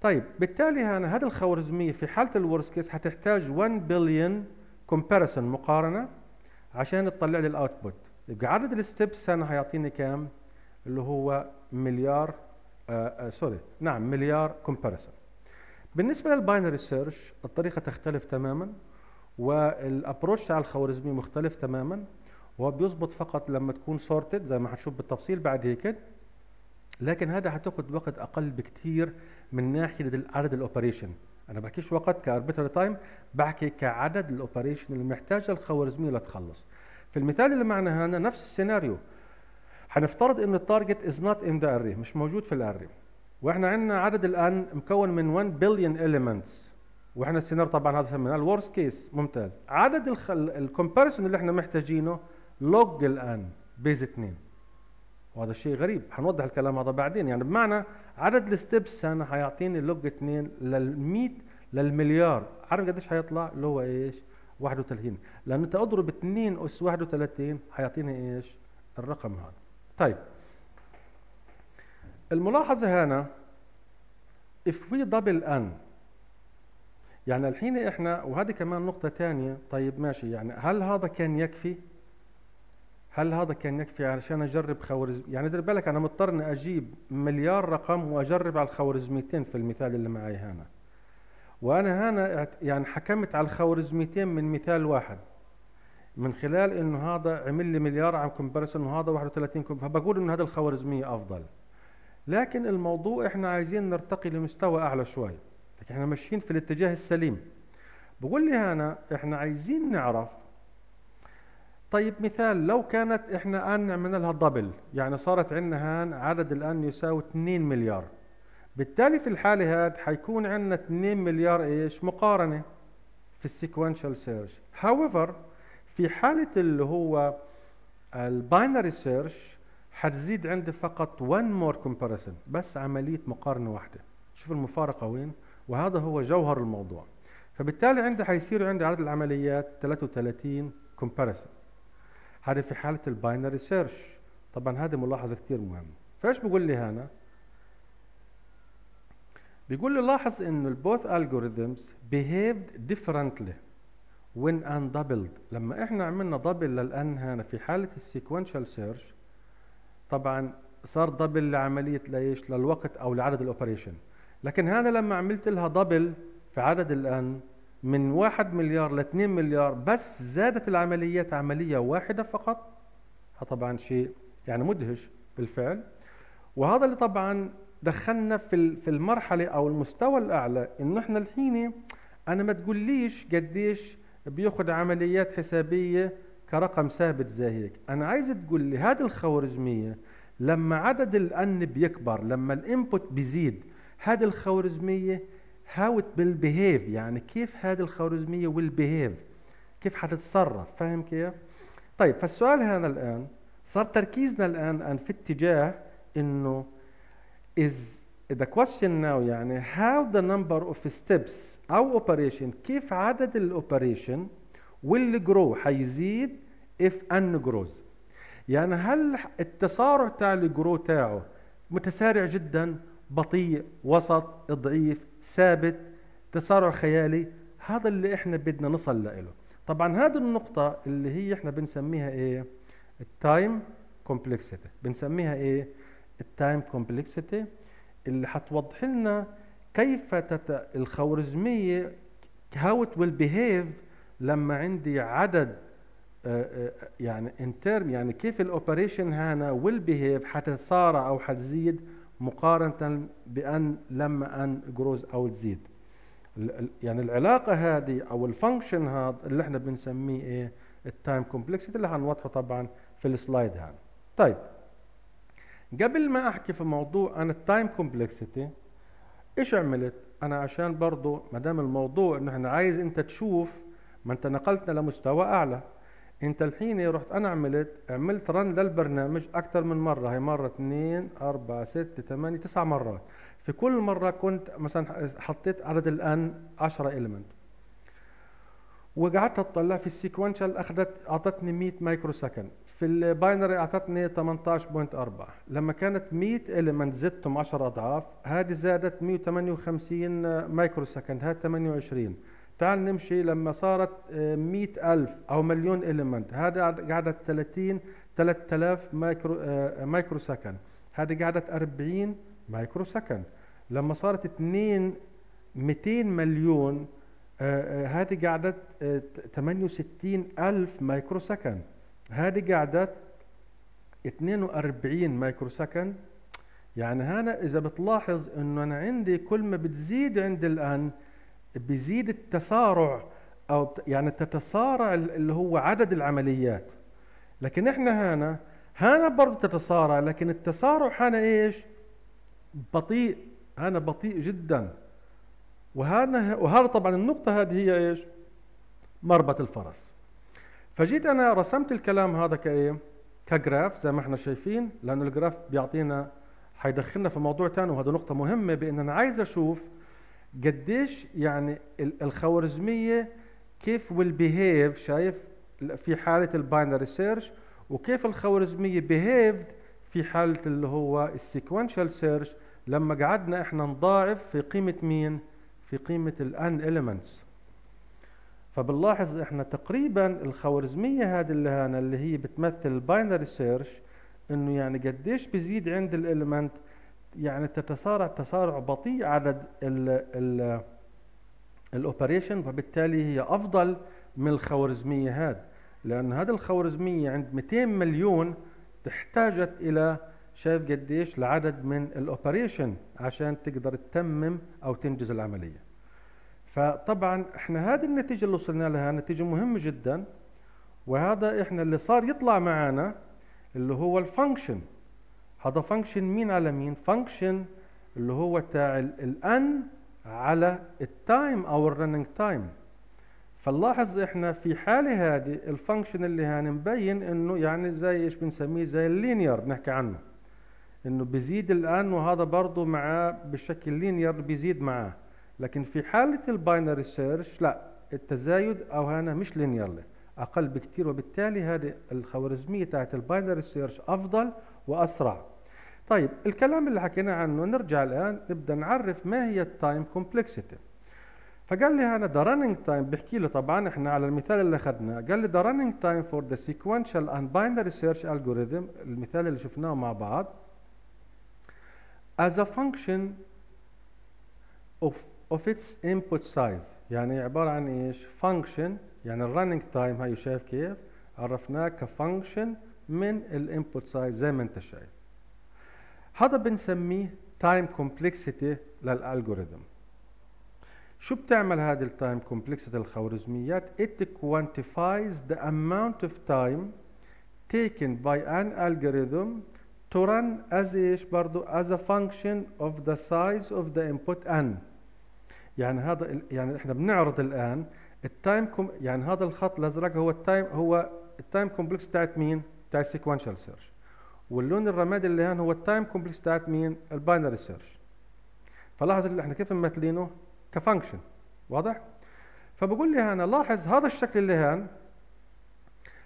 طيب بالتالي هنا هذه الخوارزمية في حالة ال worst case حتحتاج 1 billion comparison مقارنة عشان تطلع لي ال output يبقى عدد ال steps هنا هيعطيني كام؟ اللي هو مليار آه آه sorry نعم مليار comparison بالنسبة لل binary search الطريقة تختلف تماما وال approach تاع الخوارزمي مختلف تماما وهو بيزبط فقط لما تكون sorted زي ما هنشوف بالتفصيل بعد هيك. لكن هذا هتاخد وقت أقل بكثير من ناحية عدد ال operation أنا بحكيش وقت ك arbitrary time بحكي كعدد ال operation اللي محتاجة الخوارزميه لتخلص. في المثال اللي معنا هنا نفس السيناريو. هنفترض إنه ال target is not in the array مش موجود في ال array وإحنا عندنا عدد ال n مكون من 1 billion elements وإحنا السيناريو طبعا هذا سميناه ال worst case ممتاز. عدد ال comparison اللي إحنا محتاجينه log ال n base 2 وهذا شيء غريب. حنوضح الكلام هذا بعدين. يعني بمعنى عدد ال steps أنا حيعطيني log 2 لل 100 للمليار. عارف قديش حيطلع؟ اللي هو إيش؟ 31 لأنه انت اضرب 2 اس 31 حيعطيني إيش؟ الرقم هذا. طيب. الملاحظة هنا if we double n يعني الحين إحنا وهذه كمان نقطة ثانية طيب ماشي يعني هل هذا كان يكفي؟ هل هذا كان يكفي علشان أجرب خوارزم يعني دير بالك أنا مضطر إني أجيب مليار رقم وأجرب على الخوارزميتين في المثال اللي معي هنا. وأنا هنا يعني حكمت على الخوارزميتين من مثال واحد. من خلال إنه هذا عمل لي مليار عم comparison وهذا 31 فبقول إنه هذا الخوارزمية أفضل. لكن الموضوع إحنا عايزين نرتقي لمستوى أعلى شوي. لكن إحنا ماشيين في الاتجاه السليم. بقول لي هنا إحنا عايزين نعرف طيب مثال لو كانت إحنا الآن عملنا لها double يعني صارت عندنا هان عدد ال n يساوي 2 مليار. بالتالي في الحالة هاد حيكون عندنا 2 مليار إيش؟ مقارنة في ال sequential search however في حالة اللي هو ال binary search حتزيد عندي فقط one more comparison بس عملية مقارنة واحدة. شوف المفارقة وين؟ وهذا هو جوهر الموضوع. فبالتالي عندي حيصير عندي عدد العمليات 33 comparison. هذه في حالة ال binary search طبعا هذه ملاحظة كثير مهمة. فايش بقول لي هنا؟ بيقول لي لاحظ إنه ال both algorithms behaved differently when n doubled لما إحنا عملنا double لل n هنا في حالة ال sequential search طبعا صار double لعملية ليش للوقت أو لعدد ال operation. لكن هذا لما عملت لها double في عدد ال n من واحد مليار ل 2 مليار بس زادت العمليات عملية واحدة فقط طبعا شيء يعني مدهش بالفعل. وهذا اللي طبعا دخلنا في في المرحلة أو المستوى الأعلى إنه إحنا الحين أنا ما تقوليش قديش بيأخذ عمليات حسابية كرقم ثابت زي هيك أنا عايز تقول لي هذه الخوارزمية لما عدد الأن بيكبر لما الإنبوت بيزيد هذه الخوارزمية هاو ات will behave يعني كيف هذه will behave كيف حتتصرف فاهم كيف؟ طيب فالسؤال هذا الآن صار تركيزنا الآن في اتجاه إنه is the question now يعني how the number of steps أو operation كيف عدد ال operation grow حيزيد if n grows. يعني هل التسارع تاع ال grow تاعه متسارع جدا بطيء وسط ضعيف ثابت تسارع خيالي؟ هذا اللي إحنا بدنا نصل له. طبعا هذه النقطة اللي هي إحنا بنسميها إيه؟ ال time complexity بنسميها إيه؟ ال time complexity اللي حتوضح لنا كيف تت... الخوارزمية how it will behave لما عندي عدد آه، آه، يعني in term يعني كيف ال operation هنا will behave حتتصارع أو حتزيد مقارنة بأن لما n grows أو تزيد. يعني العلاقة هذه أو ال function هذا اللي إحنا بنسميه إيه؟ ال time complexity اللي هنوضحه طبعا في ال slide هذا. طيب قبل ما أحكي في موضوع عن ال time complexity إيش عملت؟ أنا عشان برضه ما دام الموضوع انه إحنا عايز أنت تشوف ما انت نقلتنا لمستوى أعلى. انت الحين رحت أنا عملت عملت run للبرنامج أكثر من مرة. هي مرة اثنين أربعة ستة ثمانيه تسع مرات. في كل مرة كنت مثلا حطيت عدد ال n 10 element وقعدت أطلع في ال sequential أخذت أعطتني 100 micro second. في ال binary أعطتني 18.4 لما كانت 100 element زدتهم 10 أضعاف هذه زادت 158 micro second هذه 28 تعال نمشي لما صارت آه، مئة ألف أو مليون element هذا قعدت 30 3000 مايكرو آه، micro second هذه قعدت 40 micro second لما صارت 2 200 مليون آه، هذه قعدت 68 ألف micro second هذه قعدت 42 micro second يعني هنا إذا بتلاحظ إنه أنا عندي كل ما بتزيد عندي ال n بيزيد التسارع أو يعني تتسارع اللي هو عدد العمليات. لكن إحنا هنا هنا برضه تتسارع لكن التسارع هنا إيش؟ بطيء هنا بطيء جدا. وهذا وهذا طبعا النقطة هذه هي إيش؟ مربط الفرس. فجيت أنا رسمت الكلام هذا كإيه؟ كجراف زي ما إحنا شايفين لأنه الجراف بيعطينا حيدخلنا في موضوع ثاني وهذا نقطة مهمة بان أنا عايز أشوف قديش يعني الخوارزمية كيف will behave شايف؟ في حالة ال binary search وكيف الخوارزمية behaved في حالة اللي هو ال sequential search لما قعدنا إحنا نضاعف في قيمة مين؟ في قيمة ال n elements فبنلاحظ إحنا تقريبا الخوارزمية هذه اللي هنا اللي هي بتمثل ال binary search إنه يعني قديش بيزيد عند ال element يعني تتسارع تسارع بطيء عدد ال الـ operation وبالتالي هي أفضل من الخوارزمية هذه. لأن هذه الخوارزمية عند 200 مليون تحتاجت إلى شايف قديش لعدد من ال operation عشان تقدر تتمم أو تنجز العملية. فطبعا إحنا هذه النتيجة اللي وصلنا لها نتيجة مهمة جدا وهذا إحنا اللي صار يطلع معنا اللي هو ال function هذا function مين على مين؟ function اللي هو تاع ال n على ال time أو ال running time فنلاحظ إحنا في حالة هذه ال function اللي هنبين إنه يعني زي إيش بنسميه؟ زي ال linear بنحكي عنه. إنه بيزيد ال n وهذا برضه معاه بشكل linear بيزيد معاه. لكن في حالة ال binary search لا التزايد أو هنا مش linearly أقل بكثير وبالتالي هذه الخوارزمية تاعت ال binary search أفضل وأسرع. طيب الكلام اللي حكينا عنه نرجع الآن نبدأ نعرف ما هي ال time complexity فقال لي هنا the running time بحكي له طبعا إحنا على المثال اللي أخذناه. قال لي the running time for the sequential and binary search algorithm المثال اللي شفناه مع بعض as a function of of its input size. يعني عبارة عن إيش؟ function يعني ال running time هاي شايف كيف؟ عرفناه ك function من ال input size زي ما انت شايف. هذا بنسميه time complexity لل algorithm شو بتعمل هذه ال time complexity الخوارزميات؟ It quantifies the amount of time taken by an algorithm to run as إيش برضو؟ As a function of the size of the input n. يعني هذا يعني إحنا بنعرض الآن ال time com يعني هذا الخط الأزرق هو ال time هو ال time complex تاعت مين؟ تاع ال sequential search واللون الرمادي اللي هان هو ال time complex تاعت مين؟ ال binary search فلاحظ اللي إحنا كيف ممثلينه ك function واضح؟ فبقول لي هنا لاحظ هذا الشكل اللي هان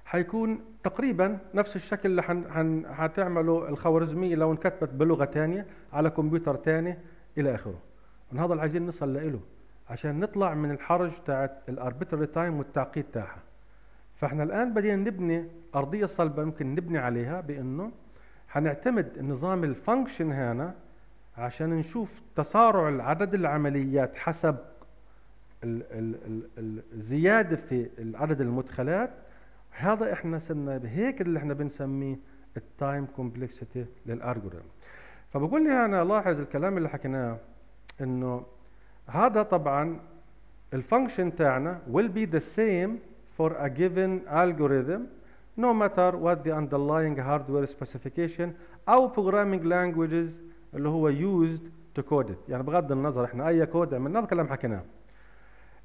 حيكون تقريبا نفس الشكل اللي حن حن حتعمله الخوارزمية لو انكتبت بلغة ثانية على كمبيوتر ثاني إلى آخره. هذا اللي عايزين نصل له عشان نطلع من الحرج تاعت ال arbitrary time والتعقيد تاعها. فاحنا الآن بدينا نبني أرضية صلبة ممكن نبني عليها بإنه حنعتمد نظام ال function هنا عشان نشوف تسارع عدد العمليات حسب الزيادة في عدد المدخلات هذا إحنا صرنا هيك اللي إحنا بنسميه ال time complexity لل algorithm فبقول لي أنا لاحظ الكلام اللي حكيناه إنه هذا طبعا ال function تاعنا will be the same for a given algorithm no matter what the underlying hardware specification أو programming languages اللي هو used to code it يعني بغض النظر إحنا اي كود هذا الكلام حكيناه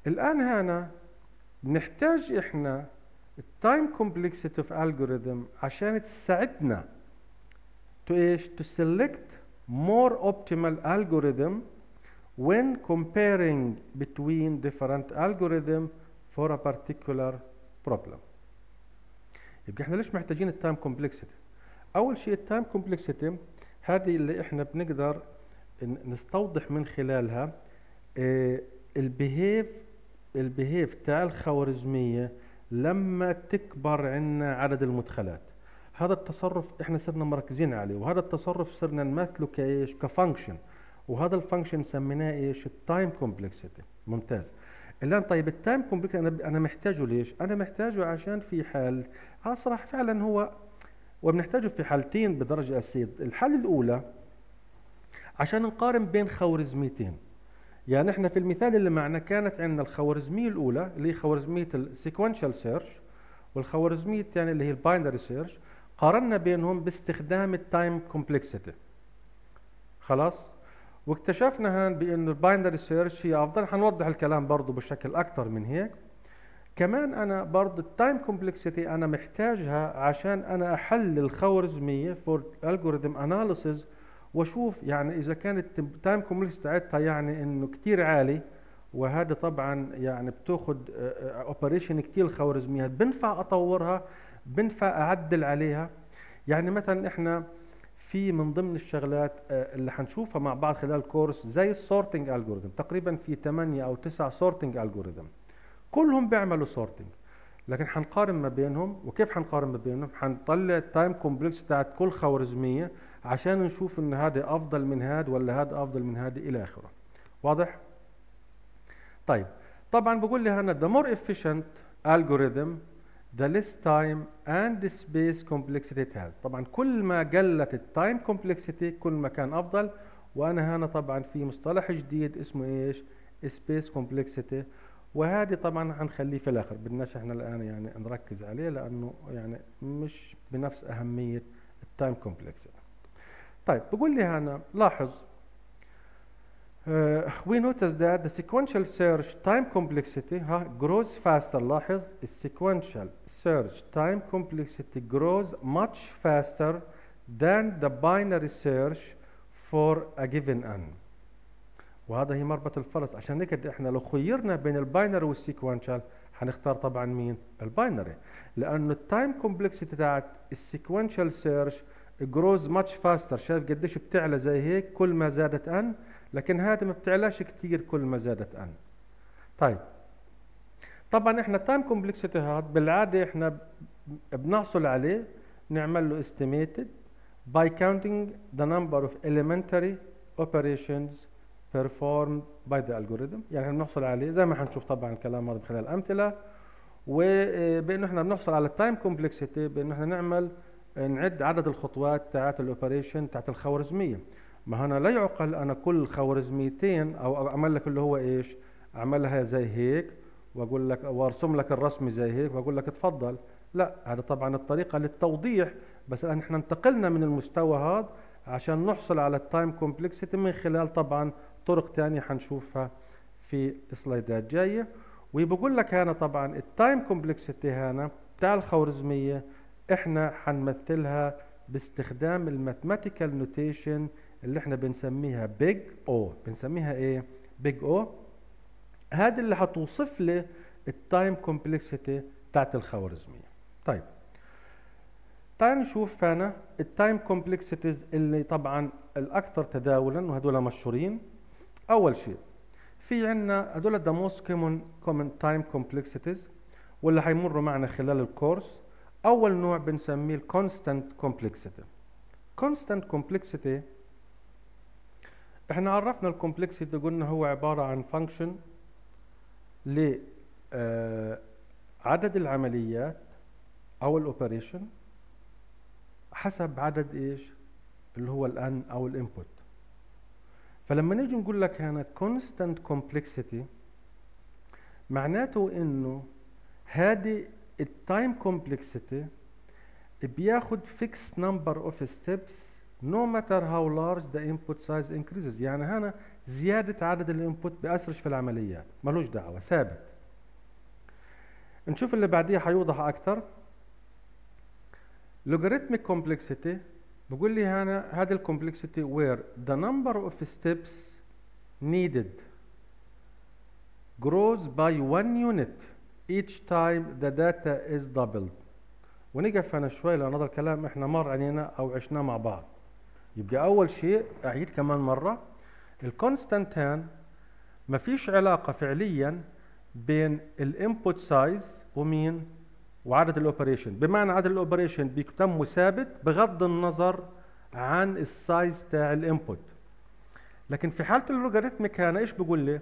الان هنا بنحتاج إحنا ال time complexity of algorithm عشان تساعدنا to إيش to select more optimal algorithm when comparing between different algorithm for a particular problem. يبقى إحنا ليش محتاجين ال time complexity أول شيء ال time complexity هذه اللي إحنا بنقدر نستوضح من خلالها ال behave ال behave تاع الخوارزمية لما تكبر عندنا عدد المدخلات. هذا التصرف إحنا صرنا مركزين عليه وهذا التصرف صرنا نمثله كإيش؟ ك function وهذا ال function سميناه إيش؟ ال time complexity ممتاز. الآن طيب ال time complexity أنا أنا محتاجه ليش؟ أنا محتاجه عشان في حال صراحة فعلا هو وبنحتاجه في حالتين بدرجة اساسيه الحالة الأولى عشان نقارن بين خوارزميتين. يعني إحنا في المثال اللي معنا كانت عندنا الخوارزمية الأولى اللي هي خوارزمية ال sequential search والخوارزمية الثانية اللي هي ال binary search قارنا بينهم باستخدام ال time complexity خلاص؟ واكتشفنا هان بانه ال binary search هي أفضل. حنوضح الكلام برضه بشكل أكثر من هيك. كمان أنا برضه ال time complexity أنا محتاجها عشان أنا أحلل الخوارزميه for algorithm analysis وأشوف يعني إذا كانت ال time complexity تاعتها يعني إنه كثير عالي وهذا طبعا يعني بتأخذ operation كثير خوارزميات بنفع أطورها بنفع أعدل عليها. يعني مثلا إحنا في من ضمن الشغلات اللي حنشوفها مع بعض خلال الكورس زي ال sorting algorithm تقريبا في 8 أو 9 sorting algorithm كلهم بيعملوا sorting لكن حنقارن ما بينهم. وكيف حنقارن ما بينهم؟ حنطلع ال time complexity تاعت كل خوارزمية عشان نشوف إن هذا أفضل من هذا ولا هذا أفضل من هذا إلى آخره. واضح؟ طيب. طبعا بقول لي هنا the more efficient algorithm the less time and the space complexity it has. طبعا كل ما قلت ال time complexity كل ما كان أفضل. وأنا هنا طبعا في مصطلح جديد اسمه إيش؟ space complexity. وهذه طبعا حنخليه في الآخر. بدناش إحنا الآن يعني نركز عليه لأنه يعني مش بنفس أهمية ال time complexity طيب بقول لي هنا لاحظ Uh, we notice that the sequential search time complexity ها grows faster. لاحظ sequential search time complexity grows much faster than the binary search for a given n. وهذا هي مربط الفرس. عشان هيك إحنا لو خيرنا بين ال binary وال sequential حنختار طبعا مين؟ ال binary. لأنه ال time complexity تاعت ال sequential search grows much faster شايف قديش بتعلى زي هيك؟ كل ما زادت n لكن هذا ما بتعلاش كثير كل ما زادت n. طيب. طبعا إحنا ال time complexity هذا بالعادة إحنا بنحصل عليه نعمل له estimated by counting the number of elementary operations performed by the algorithm. يعني بنحصل عليه زي ما حنشوف طبعا الكلام هذا بخلال الامثله وبانه إحنا بنحصل على ال time complexity بإنه إحنا نعمل نعد عدد الخطوات تاعت ال operation تاعت الخوارزمية. ما هنا لا يعقل أنا كل خوارزميتين أو أعمل لك اللي هو إيش؟ أعملها زي هيك وأقول لك وأرسم لك الرسم زي هيك وأقول لك تفضل. لا هذا طبعا الطريقة للتوضيح بس إحنا انتقلنا من المستوى هذا عشان نحصل على ال time complexity من خلال طبعا طرق ثانية حنشوفها في slideات جاية. وبقول لك هنا طبعا ال time complexity هنا بتاع الخوارزمية إحنا حنمثلها باستخدام ال mathematical notation اللي إحنا بنسميها Big O بنسميها إيه؟ Big O هذه اللي هتوصف لي ال time complexity بتاعت الخوارزمية. طيب. تعال نشوف هنا ال time complexities اللي طبعا الأكثر تداولا وهدول مشهورين. أول شيء في عندنا هدول the most common common time complexities واللي حيمروا معنا خلال الكورس أول نوع بنسميه ال constant complexity constant complexity إحنا عرفنا ال complexity قلنا هو عبارة عن function ل عدد العمليات أو ال operation حسب عدد إيش؟ اللي هو ال n أو ال input. فلما نيجي نقول لك هنا constant complexity معناته إنه هذه ال time complexity بياخد fixed number of steps no matter how large the input size increases. يعني هنا زيادة عدد ال input بيأثرش في العمليات ملوش دعوة ثابت. نشوف اللي بعديه حيوضح أكتر. Logarithmic complexity. بقول لي هنا هذه ال complexity where the number of steps needed grows by one unit each time the data is doubled. ونقف هنا شوي لأن هذا الكلام إحنا مر علينا أو عشناه مع بعض. يبقى أول شيء أعيد كمان مرة. ال constant هان ما فيش علاقة فعليا بين ال input size ومين؟ وعدد ال operation بمعنى عدد ال operation بيتم ثابت بغض النظر عن ال size تاع ال input لكن في حالة ال logarithmic هنا إيش بقول لي؟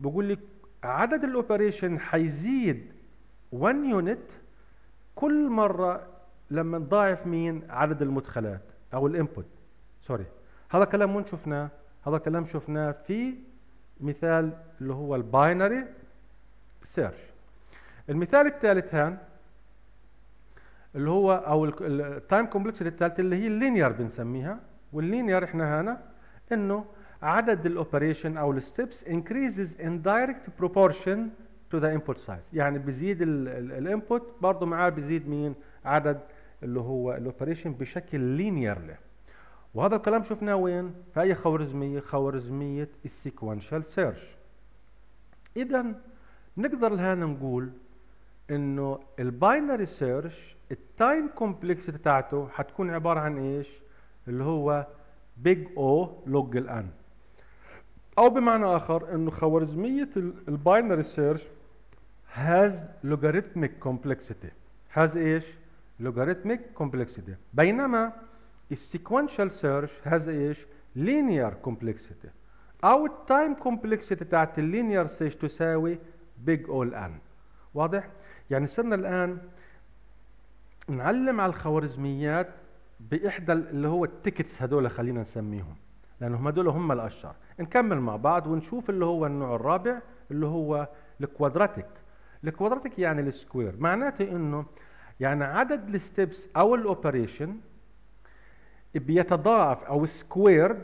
بقول لي عدد ال operation حيزيد 1 unit كل مرة لما نضاعف مين؟ عدد المدخلات أو ال input sorry. هذا كلام وين شفناه. هذا كلام شفناه في مثال اللي هو ال binary search. المثال الثالث هان اللي هو أو ال time complexity الثالثه اللي هي ال linear بنسميها. وال linear إحنا هنا إنه عدد ال operation أو ال steps increases in direct proportion to the input size. يعني بيزيد ال input برضه معاه بيزيد مين؟ عدد اللي هو ال operation بشكل linearly وهذا الكلام شفناه وين؟ في اي خوارزمية خوارزمية ال sequential search. اذا نقدر الآن نقول إنه ال binary search ال time complexity بتاعته حتكون عبارة عن إيش؟ اللي هو big O log ال n. أو بمعنى آخر إنه خوارزمية ال binary search has logarithmic complexity. has إيش؟ logarithmic complexity. بينما ال sequential search has إيش linear complexity. أو ال time complexity بتاعت ال linear search تساوي big O ال n واضح؟ يعني صرنا الآن نعلم على الخوارزميات بإحدى اللي هو ال tickets هدول خلينا نسميهم. لأنهم هدول هم الاشهر نكمل مع بعض ونشوف اللي هو النوع الرابع اللي هو ال quadratic ال quadratic يعني ال square. معناته إنه يعني عدد ال steps أو ال operation بيتضاعف أو squared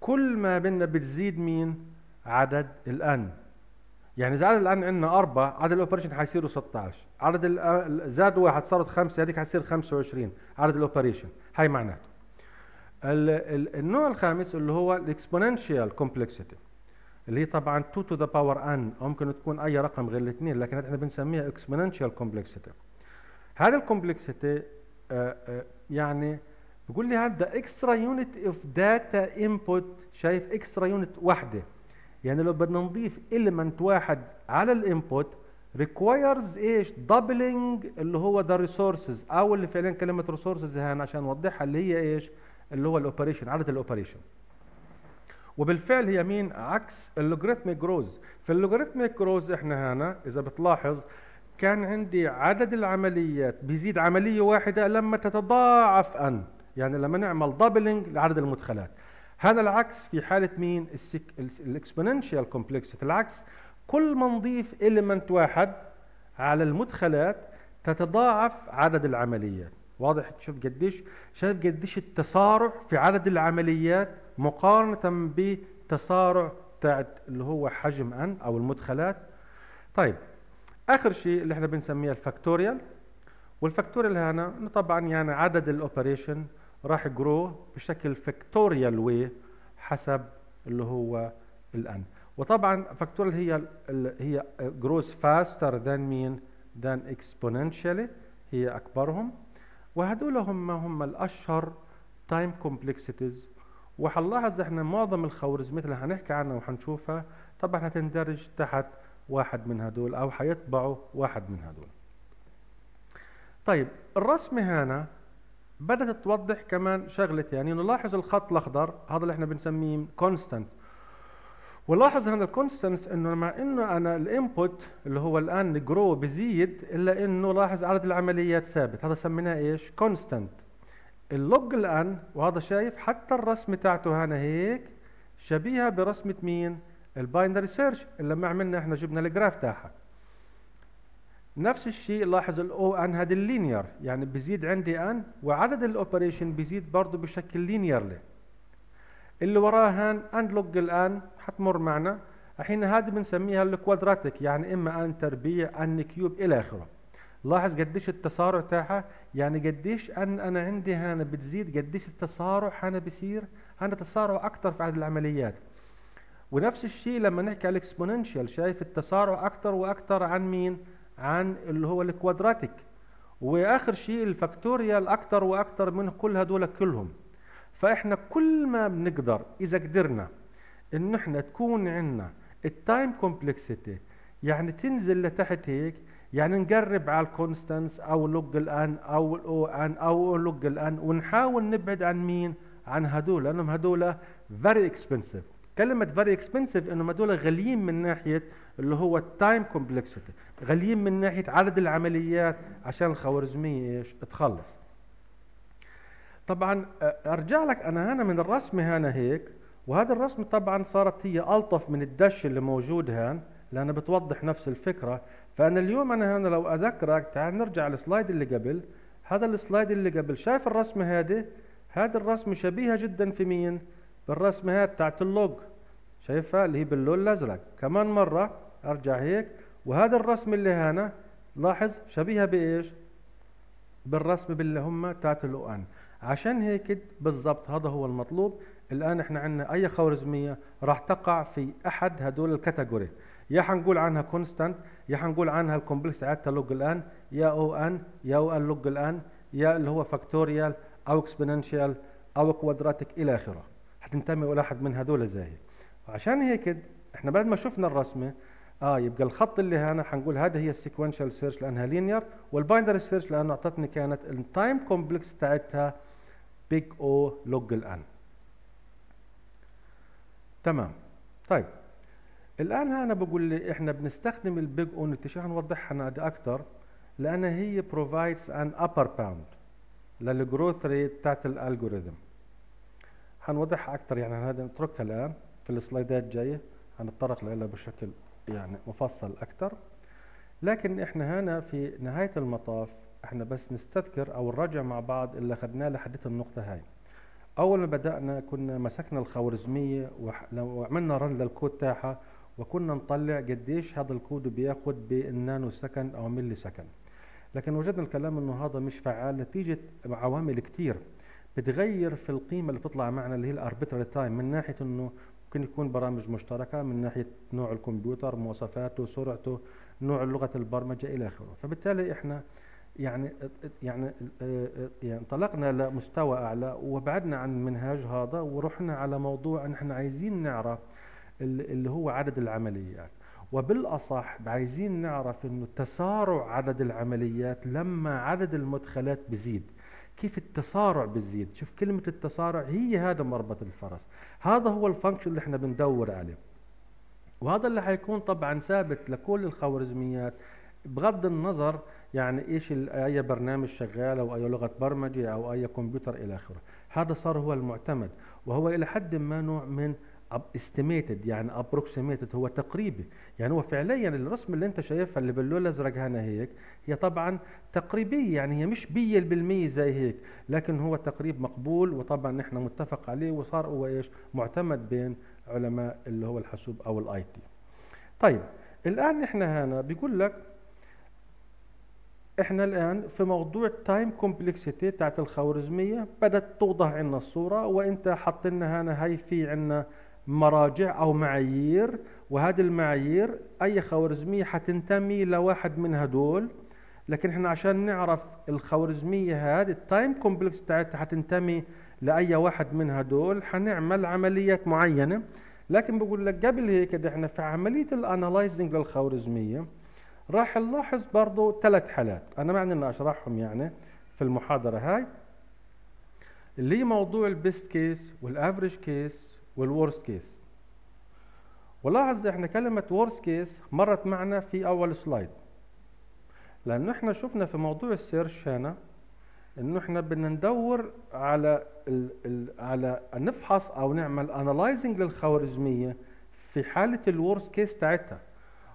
كل ما بدنا بتزيد مين؟ عدد ال n. يعني إذا عدد ال n عندنا أربعة عدد ال operation حيصيروا 16 عدد زاد واحد صارت خمسة هذيك حتصير 25 عدد ال operation هاي معناته. النوع الخامس اللي هو ال exponential complexity اللي هي طبعا 2 to the power n ممكن تكون أي رقم غير الاثنين لكن إحنا بنسميها exponential complexity هذا ال complexity يعني بيقول لي هذا extra unit of data input شايف extra unit واحدة يعني لو بدنا نضيف element واحد على ال input requires إيش؟ doubling اللي هو the resources. أو اللي فعليا كلمة resources هنا عشان نوضحها اللي هي إيش؟ اللي هو ال operation عدد ال operation وبالفعل هي مين؟ عكس ال logarithmic growth في ال logarithmic growth إحنا هنا إذا بتلاحظ كان عندي عدد العمليات بيزيد عملية واحدة لما تتضاعف n. يعني لما نعمل doubling لعدد المدخلات. هذا العكس في حالة مين؟ ال exponential complexity العكس كل ما نضيف element واحد على المدخلات تتضاعف عدد العمليات. واضح؟ شوف قديش شايف قديش التسارع في عدد العمليات مقارنة بتسارع تاعت اللي هو حجم n أو المدخلات. طيب آخر شيء اللي إحنا بنسميه ال factorial. وال factorial هنا طبعا يعني عدد ال operation راح ي grow بشكل factorial وي حسب اللي هو ال n. وطبعا factorial هي هي grows faster than مين than exponentially هي أكبرهم. وهدول هم هم الأشهر time complexities وحنلاحظ إحنا معظم الخوارزميات اللي هنحكي عنها وحنشوفها طبعا هتندرج تحت واحد من هدول أو حيتبعوا واحد من هدول طيب الرسمة هنا بدأت توضح كمان شغلة يعني نلاحظ الخط الأخضر هذا اللي إحنا بنسميه constant ولاحظ هذا ال constant إنه مع إنه أنا ال input اللي هو ال n grow بزيد إلا إنه لاحظ عدد العمليات ثابت. هذا سميناه إيش؟ constant ال log ال n وهذا شايف حتى الرسمه تاعته هنا هيك شبيهة برسمة مين؟ ال binary search اللي لما عملنا إحنا جبنا ال graph تاعها. نفس الشيء لاحظ ال O n هذا ال linear يعني بزيد عندي n وعدد ال operation بيزيد برضه بشكل linearly اللي وراها n log ال n حتمر معنا. الحين هذه بنسميها ال quadratic يعني إما n تربيع n cube إلى آخره. لاحظ قديش التسارع تاعها يعني قديش n أنا عندي هنا بتزيد قديش التسارع هنا بصير هنا تسارع أكثر في عدد العمليات. ونفس الشيء لما نحكي على ال exponential شايف التسارع أكثر وأكثر عن مين؟ عن اللي هو ال quadratic وآخر شيء ال factorial أكثر وأكثر من كل هذول كلهم. فإحنا كل ما بنقدر إذا قدرنا انه إحنا تكون عندنا ال time complexity يعني تنزل لتحت هيك يعني نقرب على ال constant أو log ال n أو ال O n أو log ال n ونحاول نبعد عن مين؟ عن هدول لأنهم هدول very expensive كلمة very expensive إنهم هدول غاليين من ناحية اللي هو ال time complexity غاليين من ناحية عدد العمليات عشان الخوارزمية إيش؟ تخلص. طبعا أرجع لك أنا هنا من الرسمة هنا هيك وهذا الرسم طبعا صارت هي ألطف من الدش اللي موجود هان لانها بتوضح نفس الفكرة. فأنا اليوم أنا هنا لو أذكرك تعال نرجع ال slide اللي قبل. هذا ال slide اللي قبل شايف الرسمة هذه؟ هذه الرسمة شبيهة جدا في مين؟ بالرسمة هذه بتاعت ال log. شايفها اللي هي باللون الأزرق. كمان مرة أرجع هيك وهذا الرسم اللي هنا لاحظ شبيهة بإيش؟ بالرسم باللي هم تاعت ال O عشان هيك بالضبط هذا هو المطلوب. الآن إحنا عندنا أي خوارزمية راح تقع في أحد هدول ال category. يا حنقول عنها constant يا حنقول عنها ال complexity تاعتها log n. يا O n يا O n log n. يا اللي هو factorial أو exponential أو quadratic إلى آخره. حتنتمي إلى أحد من هدول زي عشان هيك إحنا بعد ما شفنا الرسمة آه يبقى الخط اللي هنا حنقول هذا هي ال sequential search لأنها linear وال binary search لأنه أعطتني كانت ال time complex تاعتها big O log n تمام. طيب. الآن أنا بقول لي إحنا بنستخدم ال big O notation هنوضحها دي أكثر لأن هي provides an upper bound لل growth rate بتاعت ال algorithm هنوضحها أكثر يعني هذا نتركها الآن. في ال slideات الجايه هنتطرق لها بشكل يعني مفصل أكثر. لكن إحنا هنا في نهاية المطاف إحنا بس نستذكر أو نراجع مع بعض اللي أخذناه لحديت النقطة هاي. اول ما بدأنا كنا مسكنا الخوارزمية وعملنا run لل code تاعها وكنا نطلع قديش هذا الكود بياخد بال nanosecond أو millisecond لكن وجدنا الكلام إنه هذا مش فعال نتيجة عوامل كثير بتغير في القيمة اللي بتطلع معنا اللي هي ال arbitrary time من ناحية إنه ممكن يكون برامج مشتركة من ناحية نوع الكمبيوتر مواصفاته سرعته نوع لغة البرمجة إلى آخره. فبالتالي إحنا يعني يعني يعني انطلقنا لمستوى أعلى وبعدنا عن المنهاج هذا ورحنا على موضوع إن إحنا عايزين نعرف اللي هو عدد العمليات. وبالأصح عايزين نعرف إنه تسارع عدد العمليات لما عدد المدخلات بزيد كيف التسارع بيزيد شوف كلمة التسارع هي هذا مربط الفرس. هذا هو الفانكشن اللي إحنا بندور عليه. وهذا اللي حيكون طبعا ثابت لكل الخوارزميات. بغض النظر يعني إيش أي برنامج شغال أو أي لغة برمجة أو أي كمبيوتر إلى آخره. هذا صار هو المعتمد. وهو إلى حد ما نوع من estimated يعني approximated هو تقريبي. يعني هو فعليا الرسم اللي أنت شايفها اللي باللون الأزرق هنا هيك هي طبعا تقريبية يعني هي مش 100% زي هيك لكن هو تقريب مقبول وطبعا نحن متفق عليه وصار هو إيش؟ معتمد بين علماء اللي هو الحاسوب أو ال IT. طيب الآن نحن هنا بيقول لك إحنا الآن في موضوع ال time complexity تاعت الخوارزمية بدأت توضح عندنا الصورة وإنت حط لنا هنا هي في عندنا مراجع أو معايير وهذه المعايير أي خوارزمية حتنتمي لواحد من هدول. لكن إحنا عشان نعرف الخوارزمية هذه ال time complex تاعتها حتنتمي لأي واحد من هدول حنعمل عمليات معينة. لكن بقول لك قبل هيك إحنا في عملية ال analyzing للخوارزمية راح نلاحظ برضو ثلاث حالات. أنا ما عندنا أشرحهم يعني في المحاضرة هاي. اللي هي موضوع ال best case وال average case وال worst case ولاحظ إحنا كلمة worst case مرت معنا في أول slide لأنه إحنا شفنا في موضوع ال search هنا إنه إحنا بدنا ندور على ال ال على نفحص أو نعمل analyzing للخوارزمية في حالة ال worst case تاعتها.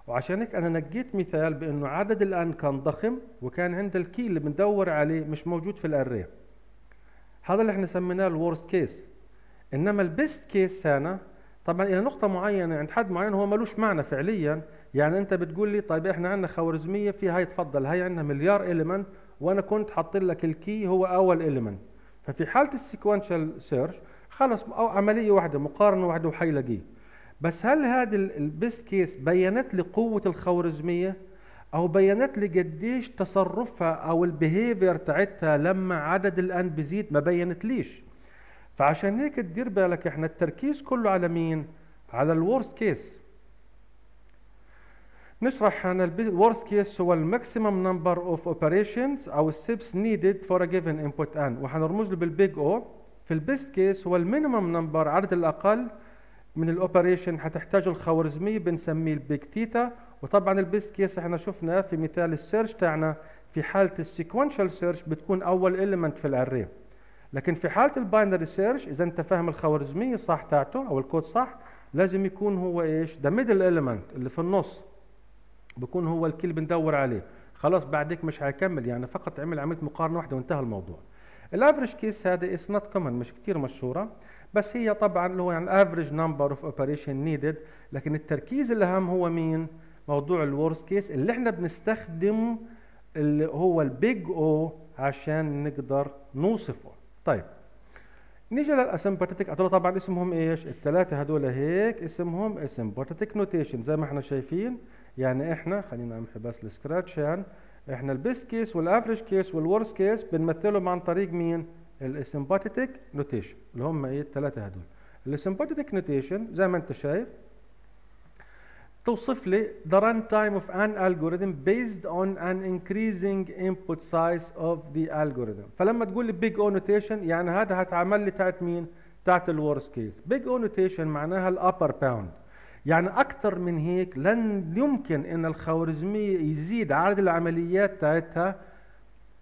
وعشان هيك أنا نقيت مثال بإنه عدد ال n كان ضخم وكان عند ال key اللي بندور عليه مش موجود في ال array هذا اللي إحنا سميناه ال worst case إنما ال best case هنا طبعا إلى نقطة معينة عند حد معين هو ملوش معنى فعليا. يعني أنت بتقول لي طيب إحنا عندنا خوارزمية في هاي تفضل هاي عندنا مليار element وأنا كنت حاطط لك ال key هو أول element ففي حالة ال sequential search خلص أو عملية واحدة مقارنة واحدة وحيلاقيه. بس هل هذه ال best case بينت لي قوة الخوارزمية؟ أو بينت لي قديش تصرفها أو ال behavior تاعتها لما عدد ال n بزيد ما بينت ليش فعشان هيك تدير بالك إحنا التركيز كله على مين؟ على ال worst case نشرح عن ال worst case هو ال maximum number of operations أو ال steps needed for a given input n وحنرمز له بال big O في ال best case هو ال minimum number عدد الأقل من ال operation حتحتاج الخوارزميه بنسميه ال big theta وطبعا ال best case إحنا شفنا في مثال ال search تاعنا في حالة ال sequential search بتكون أول element في ال array لكن في حالة ال binary search إذا أنت فاهم الخوارزمية صح تاعته أو الكود صح لازم يكون هو إيش؟ the middle element اللي في النص. بيكون هو ال key اللي بندور عليه. خلاص بعدك مش هيكمل يعني فقط عمل عملية مقارنة واحدة وانتهى الموضوع. ال average case هذا is not common مش كثير مشهورة. بس هي طبعا اللي هو يعني ال average number of operation needed لكن التركيز الأهم هو مين؟ موضوع ال worst case اللي إحنا بنستخدم اللي هو ال big O عشان نقدر نوصفه. طيب. نيجي لل asymptotic هذول طبعا اسمهم إيش؟ الثلاثه هذول هيك اسمهم asymptotic notation زي ما إحنا شايفين. يعني إحنا خلينا أمحي بس ال scratch يعني إحنا ال best case وال average case وال worst case بنمثلهم عن طريق مين؟ ال asymptotic notation اللي هم إيه؟ الثلاثه هذول. ال asymptotic notation زي ما أنت شايف توصف لي the runtime of an algorithm based on an increasing input size of the algorithm. فلما تقول لي big O notation يعني هذا هتعمل لي تاعت مين؟ تاعت ال worst case big O notation معناها ال upper bound يعني أكثر من هيك لن يمكن إن الخوارزمية يزيد عدد العمليات تاعتها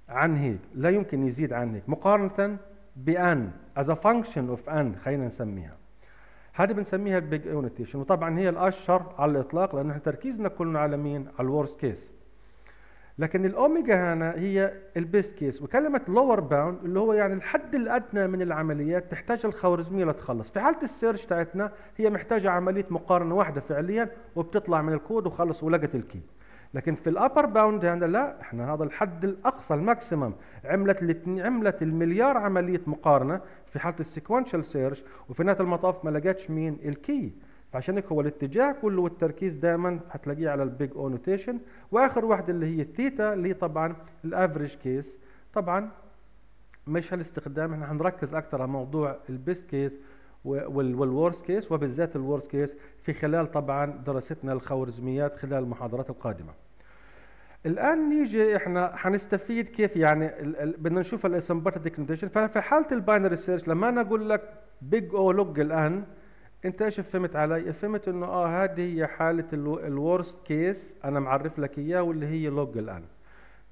عن هيك. لا يمكن يزيد عن هيك. مقارنة ب n as a function of n خلينا نسميها. هذه بنسميها ال big O notation. وطبعا هي الأشهر على الإطلاق لأنه تركيزنا كلنا على مين؟ على ال worst case. لكن الأوميجا هنا هي ال best case وكلمة lower bound اللي هو يعني الحد الأدنى من العمليات تحتاج الخوارزمية لتخلص. في حالة ال search تاعتنا هي محتاجة عملية مقارنة واحدة فعليا وبتطلع من الكود وخلص ولقت ال key. لكن في ال upper bound هنا لا إحنا هذا الحد الأقصى ال maximum. عملت عملت المليار عملية مقارنة في حالة ال sequential search وفي نهاية المطاف ما لقتش مين ال key فعشان هيك هو الاتجاه كله والتركيز دائما حتلاقيه على ال big O notation وآخر واحدة اللي هي الثيتا اللي هي طبعا ال average case طبعا مش هالاستخدام إحنا هنركز أكثر على موضوع ال best case وال worst case وبالذات ال worst case في خلال طبعا دراستنا الخوارزميات خلال المحاضرات القادمة. الآن نيجي إحنا حنستفيد كيف يعني بدنا نشوف ال asymptotic notation ففي حالة ال binary search لما أنا أقول لك big O log n أنت إيش فهمت علي؟ فهمت إنه آه هذه هي حالة ال worst case أنا معرف لك إياه واللي هي log n.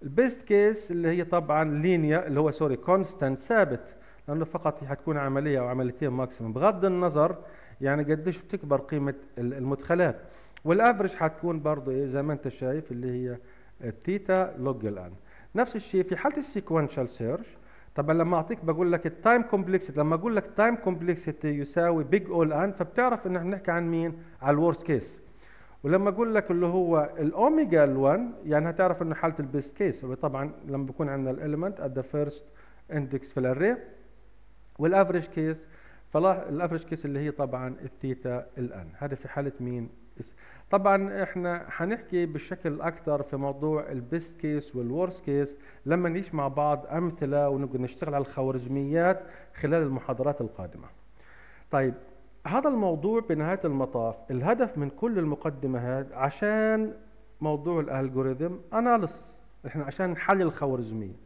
ال best case اللي هي طبعا linear اللي هو sorry constant ثابت لأنه فقط هي حتكون عملية أو عمليتين maximum بغض النظر يعني قديش بتكبر قيمة ال- المدخلات. وال average حتكون برضه إيه زي ما أنت شايف اللي هي ال theta log n نفس الشيء في حالة ال sequential search طبعا لما أعطيك بقول لك ال time complexity لما أقول لك time complexity يساوي big O n فبتعرف إن إحنا بنحكي عن مين؟ على ال worst case ولما أقول لك اللي هو الاوميجا ال1 يعني هتعرف إنه حالة ال best case طبعا لما بيكون عندنا ال element at the first index في ال array وال average case فلا ال average case اللي هي طبعا ال theta n هذا في حالة مين؟ طبعا إحنا حنحكي بشكل أكثر في موضوع ال best case وال worst case لما نعيش مع بعض أمثلة ونبقى نشتغل على الخوارزميات خلال المحاضرات القادمة. طيب هذا الموضوع بنهاية المطاف الهدف من كل المقدمة هذه عشان موضوع ال algorithm analysis إحنا عشان نحلل الخوارزمية.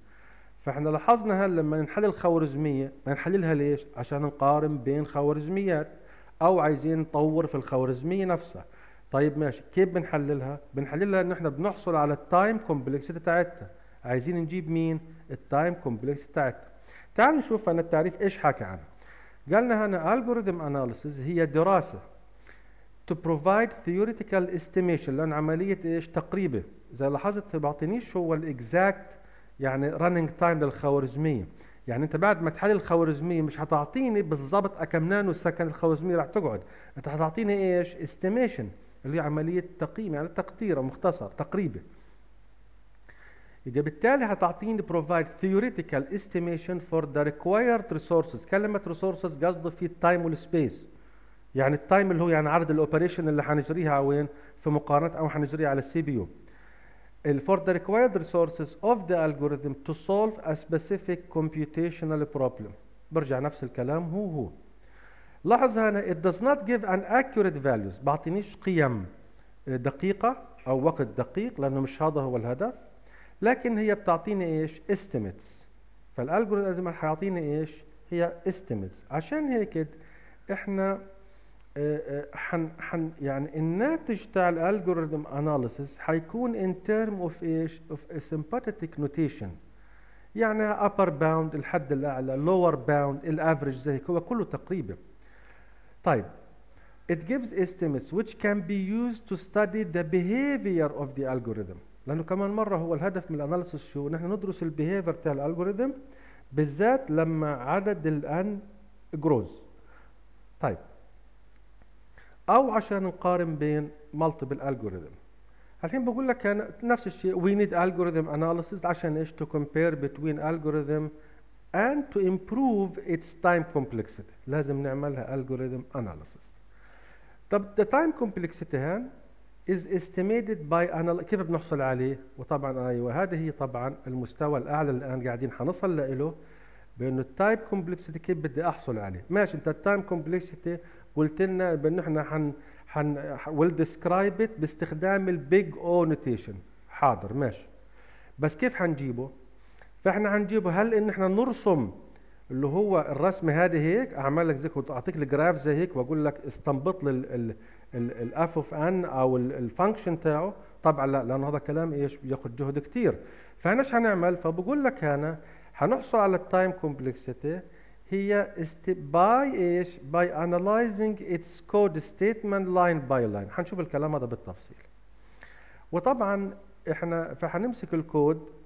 فإحنا لاحظنا هل لما نحلل الخوارزمية بنحللها ليش؟ عشان نقارن بين خوارزميات أو عايزين نطور في الخوارزمية نفسها. طيب ماشي. كيف بنحللها؟ بنحللها إن إحنا بنحصل على ال time complexity بتاعتها عايزين نجيب مين؟ ال time complexity بتاعتها تعال نشوف أنا التعريف إيش حكى عنه. قالنا هنا algorithm analysis هي دراسة. To provide theoretical estimation. لأن عملية إيش؟ تقريبة زي لاحظت ما بعطينيش هو ال exact يعني running time للخوارزمية. يعني أنت بعد ما تحلل الخوارزمية مش هتعطيني بالضبط كم nano second الخوارزمية راح تقعد. أنت هتعطيني إيش؟ estimation. اللي هي عملية تقييم يعني تقدير أو مختصر تقريبة يبقى بالتالي هتعطيني provide theoretical estimation for the required resources. كلمة resources قصده في ال time وال space يعني ال time اللي هو يعني عدد ال operation اللي حنجريها وين؟ في مقارنة أو حنجريها على ال CPU. for the required resources of the algorithm to solve a specific computational problem. برجع نفس الكلام هو هو. لاحظ هنا it does not give an accurate values. بعطينيش قيم دقيقة أو وقت دقيق لأنه مش هذا هو الهدف. لكن هي بتعطيني إيش? estimates. فال algorithm حيعطيني إيش؟ هي estimates. عشان هيك إحنا آه، آه، حن حن يعني الناتج تاع ال algorithm analysis حيكون in term of إيش؟ asymptotic notation. يعني upper bound الحد الأعلى lower bound ال average زي هيك. هو كله تقريبا. طيب. It gives estimates which can be used to study the behavior of the algorithm. لأنه كمان مرة هو الهدف من ال analysis شو؟ نحن ندرس ال behavior تاع ال algorithm بالذات لما عدد ال n grows طيب. أو عشان نقارن بين multiple algorithm الحين بقول لك نفس الشيء. We need algorithm analysis عشان إيش؟ to compare between algorithm and to improve its time complexity. لازم نعملها algorithm analysis. طب the time complexity هان is estimated by anal كيف بنحصل عليه؟ وطبعا أيوه هذه هي طبعا المستوى الأعلى اللي الآن قاعدين حنصل له بأنه ال time complexity كيف بدي أحصل عليه؟ ماشي أنت ال time complexity قلت لنا بأنه إحنا حن حن will describe باستخدام ال big O notation حاضر ماشي. بس كيف حنجيبه؟ فإحنا حنجيبه هل إن إحنا نرسم اللي هو الرسمه هذه هيك أعمل لك زي أعطيك ال graph زي هيك وأقول لك استنبط لي ال f of n أو ال function تاعه؟ طبعا لا لأنه هذا كلام إيش؟ بياخذ جهد كثير فإحنا إيش حنعمل فبقول لك هنا حنحصل على ال time complexity هي by إيش؟ by analyzing its code statement line by line. حنشوف الكلام هذا بالتفصيل. وطبعا إحنا فحنمسك الكود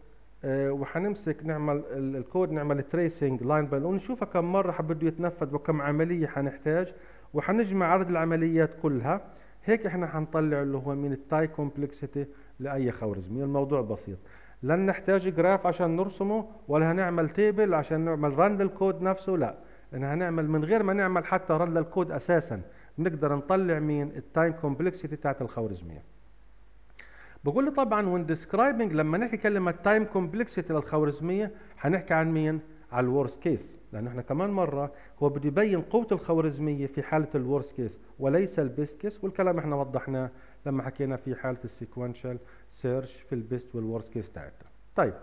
وحنمسك نعمل الكود نعمل tracing line by line ونشوفها كم مرة بده يتنفذ وكم عملية حنحتاج وحنجمع عدد العمليات كلها. هيك إحنا حنطلع اللي هو من ال time complexity لأي خوارزميه الموضوع بسيط. لن نحتاج graph عشان نرسمه ولا هنعمل table عشان نعمل run للكود نفسه لا. لأن هنعمل من غير ما نعمل حتى run للكود أساسا بنقدر نطلع مين ال time complexity بتاعت الخوارزمية. بقول لي طبعا when describing لما نحكي كلمة time complexity للخوارزمية هنحكي عن مين؟ على ال worst case لأنه إحنا كمان مرة هو بده يبين قوة الخوارزمية في حالة ال worst case وليس ال best case والكلام إحنا وضحناه لما حكينا في حالة ال sequential search في ال best وال worst case تاعتها طيب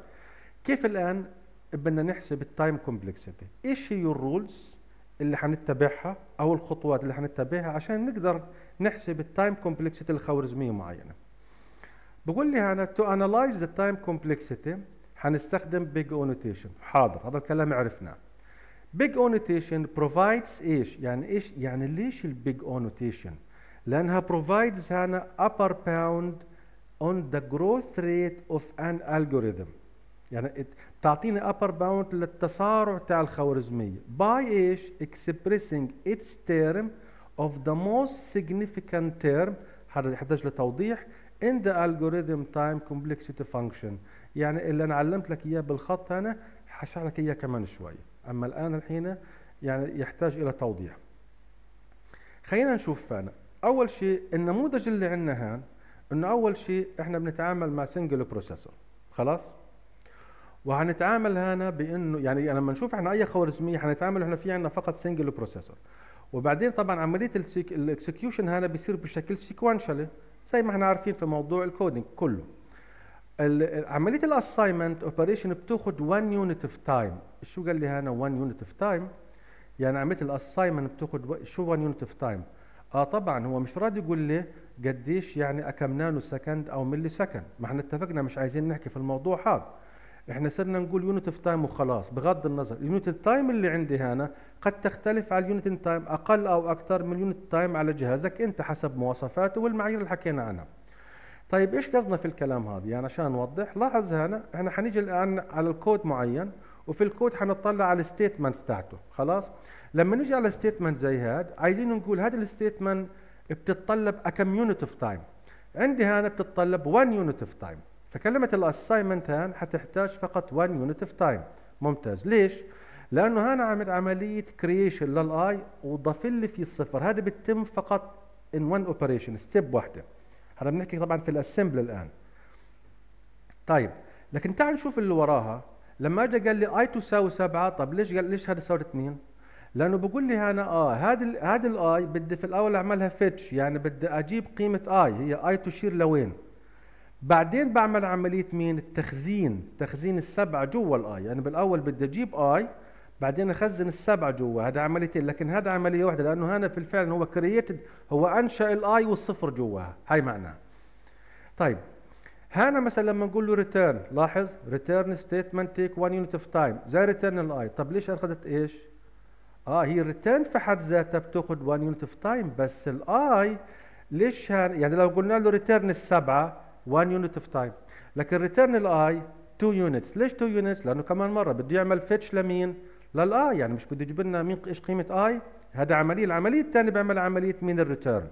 كيف الآن بدنا نحسب ال time complexity إيش هي ال rules اللي حنتبعها أو الخطوات اللي حنتبعها عشان نقدر نحسب ال time complexity الخوارزميه معينة؟ بقول لي أنا to analyze the time complexity حنستخدم big O notation حاضر هذا الكلام عرفناه. big O notation provides إيش؟ يعني إيش؟ يعني ليش ال big O notation لأنها بروفايدز هنا upper bound on the growth rate of an algorithm. يعني بتعطيني upper bound للتسارع تاع الخوارزمية. By إيش؟ expressing its term of the most significant term. يحتاج لتوضيح. In the algorithm time complexity function. يعني اللي أنا علمت لك إياه بالخط هنا هشرح لك إياه كمان شوي. أما الآن الحين يعني يحتاج إلى توضيح. خلينا نشوف هنا أول شيء النموذج اللي عندنا هان إنه أول شيء إحنا بنتعامل مع single processor خلاص؟ وهنتعامل هنا بإنه يعني لما نشوف إحنا أي خوارزميه هنتعامل إحنا في عندنا فقط single processor وبعدين طبعا عملية ال execution هذا بيصير بشكل sequentially زي ما إحنا عارفين في موضوع ال coding كله. عملية ال assignment operation بتاخذ 1 unit of time شو قال لي هنا 1 unit of time يعني عملية ال assignment بتاخذ شو 1 unit of time آه طبعا هو مش راضي يقول لي قديش يعني كم nano second أو milli second ما إحنا اتفقنا مش عايزين نحكي في الموضوع هذا. إحنا صرنا نقول unit of time وخلاص بغض النظر. ال unit ال time اللي عندي هنا قد تختلف على ال unit time أقل أو أكثر من ال unit time على جهازك أنت حسب مواصفاته والمعايير اللي حكينا عنها. طيب إيش قصدنا في الكلام هذا؟ يعني عشان نوضح لاحظ هنا إحنا حنيجي الآن على الكود معين وفي الكود حنطلع على ال statements تاعته خلاص؟ لما نيجي على statement زي هاد عايزين نقول هذا ال statement بتتطلب كم unit of time عندي هنا بتتطلب 1 unit of time فكلمة ال assignment هان حتحتاج فقط 1 unit of time ممتاز. ليش؟ لأنه هنا عملت عملية creation لل i وضاف لي في الصفر هذا بتتم فقط in 1 operation step واحدة. هذا بنحكي طبعا في ال assembly الآن. طيب لكن تعال نشوف اللي وراها. لما اجى قال لي i تساوي 7 طب ليش قال ليش هذا صارت 2 لأنه بقول لي هنا آه هذا هذا ال i بدي في الأول أعملها fetch يعني بدي أجيب قيمة i هي i تشير لوين؟ بعدين بعمل عملية مين؟ التخزين. تخزين السبعه جوا ال i. يعني بالأول بدي أجيب i بعدين أخزن السبعه جوا. هذا عمليتين. لكن هذا عملية واحدة لأنه هنا في الفعل هو created هو أنشأ ال i والصفر جواها هاي معناها طيب هنا مثلا لما نقول له return لاحظ؟ return statement take 1 unit of time زي return ال i. طب ليش أخذت إيش؟ آه هي ال return في حد ذاتها بتأخذ 1 unit of time بس ال i ليش يعني لو قلنا له return السبعة 1 unit of time لكن return ال i 2 units ليش 2 units لأنه كمان مرة بده يعمل fetch لمين؟ لل i يعني مش بده يجيب لنا مين إيش قيمة i هذا عملية. العملية الثانية بيعمل عملية مين ال return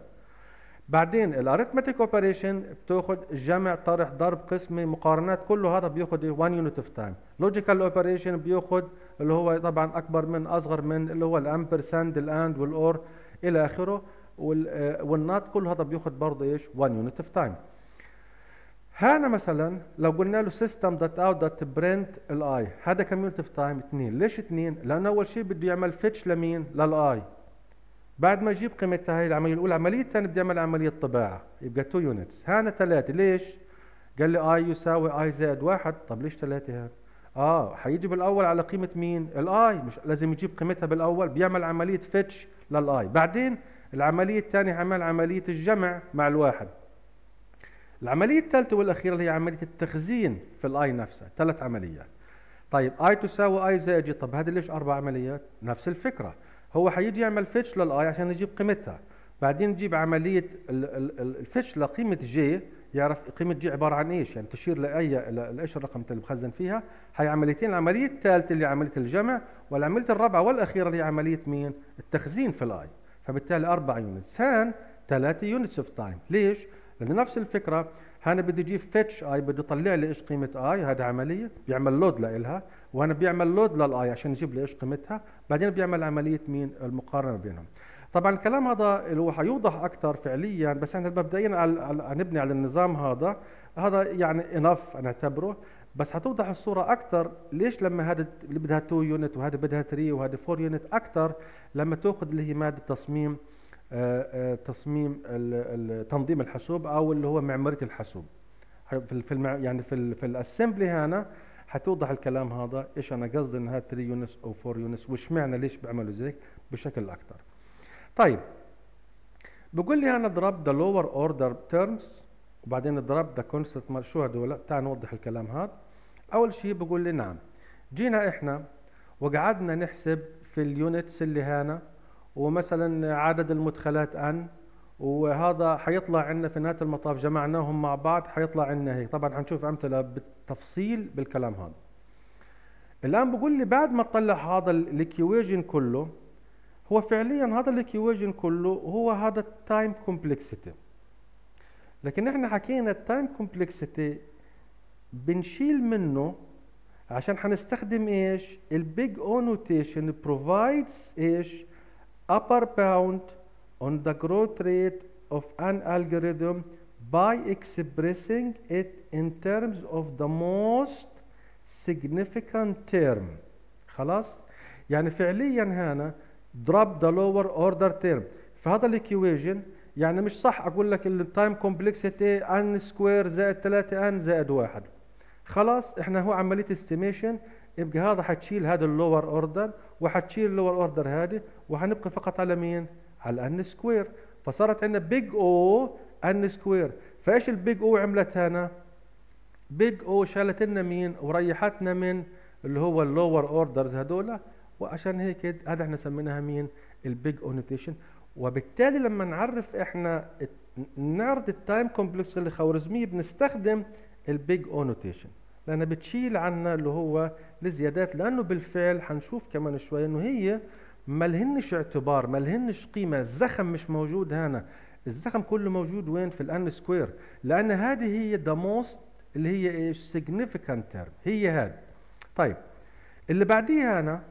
بعدين ال arithmetic operation بتأخذ جمع طرح ضرب قسمة مقارنات. كله هذا بيأخذ 1 unit of time logical operation بيأخذ اللي هو طبعا أكبر من أصغر من اللي هو ال ampersand ال and وال or إلى آخره. وال not كل هذا بيأخذ برضه إيش؟ 1 unit of time هنا مثلا لو قلنا له system dot out dot print ال i هذا كم unit of time 2 ليش 2 لأنه أول شيء بده يعمل fetch لمين؟ لل i بعد ما يجيب قيمتها هي العملية الأولى العملية الثانية بده يعمل عملية طباعة. يبقى 2 units هنا 3 ليش؟ قال لي i يساوي i زائد 1 طب ليش 3 هذا آه حيجي بالاول على قيمة مين؟ ال i مش لازم يجيب قيمتها بالأول. بيعمل عملية fetch لل i بعدين العملية الثانية عمل عملية الجمع مع الواحد. العملية الثالثة والأخيرة اللي هي عملية التخزين في ال i نفسها ثلاث عمليات. طيب i تساوي i زائد j. طب هذه ليش أربع عمليات؟ نفس الفكرة. هو حيجي يعمل fetch لل i عشان يجيب قيمتها. بعدين يجيب عملية ال fetch لقيمة j يعرف قيمة j عبارة عن إيش؟ يعني تشير لأي لايش الرقم اللي بخزن فيها؟ هي عمليتين العملية الثالثة اللي عملية الجمع والعملية الرابعة والأخيرة اللي هي عملية مين؟ التخزين في ال i. فبالتالي أربع units هان ثلاثة units of time ليش؟ لأن نفس الفكرة هنا بدي أجيب fetch i بده يطلع لي إيش قيمة i هذا عملية بيعمل load لها وأنا بيعمل load لل i عشان يجيب لي إيش قيمتها بعدين بيعمل عملية مين؟ المقارنة بينهم. طبعا الكلام هذا اللي هو حيوضح أكثر فعليا بس إحنا مبدئيا نبني على النظام هذا هذا يعني enough أنا أعتبره بس حتوضح الصورة أكثر ليش لما هذا اللي بدها 2 unit وهذا بدها 3 وهذا 4 unit أكثر لما تأخذ اللي هي مادة تصميم تصميم تنظيم الحاسوب أو اللي هو معمارية الحاسوب. في في يعني في في ال assembly هنا حتوضح الكلام هذا إيش أنا قصدي انها 3 units أو 4 units وش معنى ليش بيعملوا زيك بشكل أكثر. طيب بقول لي أنا drop the lower order terms وبعدين drop the constant شو هذول تعال نوضح الكلام هذا. أول شيء بقول لي نعم جينا إحنا وقعدنا نحسب في ال units اللي هنا ومثلا عدد المدخلات n وهذا حيطلع عندنا في نهاية المطاف جمعناهم مع بعض حيطلع عندنا هيك. طبعا حنشوف أمثلة بالتفصيل بالكلام هذا. الآن بقول لي بعد ما تطلع هذا ال equation كله هو فعليا هذا ال equation كله هو هذا ال time complexity. لكن إحنا حكينا ال time complexity بنشيل منه عشان حنستخدم إيش؟ ال Big O notation provides إيش؟ Upper bound on the growth rate of an algorithm by expressing it in terms of the most significant term. خلاص؟ يعني فعليا هنا drop the lower order term. فهذا ال equation يعني مش صح أقول لك ال time complexity n square زائد 3 n زائد 1 خلاص؟ إحنا هو عملية estimation يبقى هذا حتشيل هذا ال lower order وحتشيل ال lower order هذه وحنبقى فقط على مين؟ على n square فصارت عندنا Big O n square فإيش ال Big O عملت هنا؟ Big O شالت لنا مين؟ وريحتنا من اللي هو ال lower orders هذول وعشان هيك هذا إحنا سميناها مين؟ ال Big O notation وبالتالي لما نعرف إحنا نعرض ال time complex الخوارزميه بنستخدم ال Big O notation لأنها بتشيل عنا اللي هو الزيادات لأنه بالفعل حنشوف كمان شوي إنه هي ما لهنش اعتبار ما لهنش قيمة الزخم مش موجود هنا. الزخم كله موجود وين؟ في ال n square. لأن هذه هي the most اللي هي إيش؟ significant term هي هذا طيب اللي بعديها أنا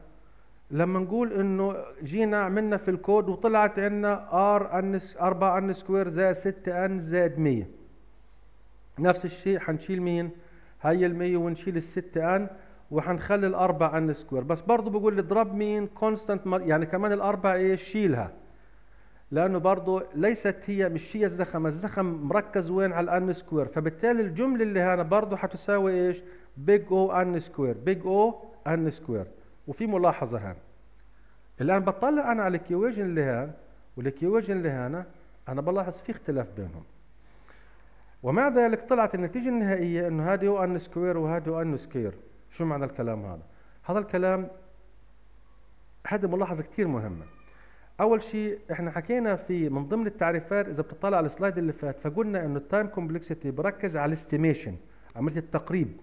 لما نقول إنه جينا عملنا في الكود وطلعت عندنا ار أن 4 n square زائد 6 n زائد 100 نفس الشيء حنشيل مين هاي ال 100 ونشيل ال 6 n. وحنخلي الاربع n square بس برضه بقول لي drop مين constant يعني كمان الاربع إيش شيلها. لأنه برضه ليست هي مش هي الزخم. الزخم مركز وين؟ على ال n square. فبالتالي الجملة اللي هنا برضه حتساوي إيش؟ Big O n square. Big O n square. وفي ملاحظة هنا. الآن بطلع أنا على ال equation اللي هان وال equation اللي هنا أنا بلاحظ في اختلاف بينهم. ومع ذلك طلعت النتيجة النهائية إنه هذه O n square وهذه O n square. شو معنى الكلام هذا؟ هذا الكلام هذه ملاحظه كثير مهمة. أول شيء إحنا حكينا في من ضمن التعريفات إذا بتطلع على ال slide اللي فات فقلنا إنه ال time complexity بركز على ال estimation عمليه التقريب.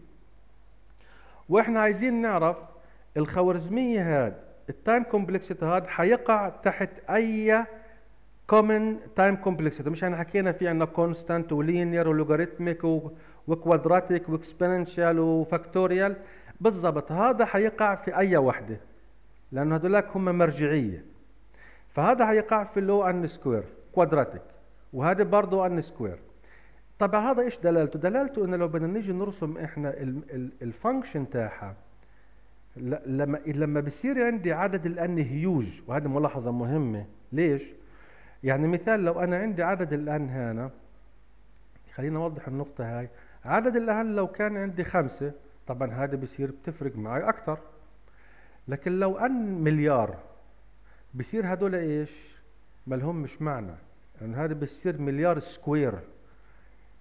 وإحنا عايزين نعرف الخوارزمية هاد ال time complexity هاد حيقع تحت أي common time complexity مش إحنا حكينا في عندنا كونستانت ولينير ولوغاريتميك وكوادراتيك واكسبوننشال وفاكتوريال بالضبط هذا حيقع في أي وحدة لأنه هذولاك هم مرجعية. فهذا حيقع في ال O n square quadratic وهذا برضه n square. طبعا هذا إيش دلالته؟ دلالته إنه لو بدنا نيجي نرسم إحنا ال function تاعها لما لما بصير عندي عدد ال n huge وهذه ملاحظة مهمة. ليش؟ يعني مثال لو أنا عندي عدد ال n هنا خلينا نوضح النقطة هاي. عدد ال n لو كان عندي خمسة طبعا هذا بصير بتفرق معي أكثر لكن لو n مليار بصير هدول إيش؟ ما لهم مش معنى. لأن يعني هذا بصير مليار square